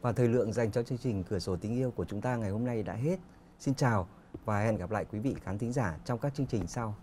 Và thời lượng dành cho chương trình cửa sổ tình yêu của chúng ta ngày hôm nay đã hết. Xin chào và hẹn gặp lại quý vị khán thính giả trong các chương trình sau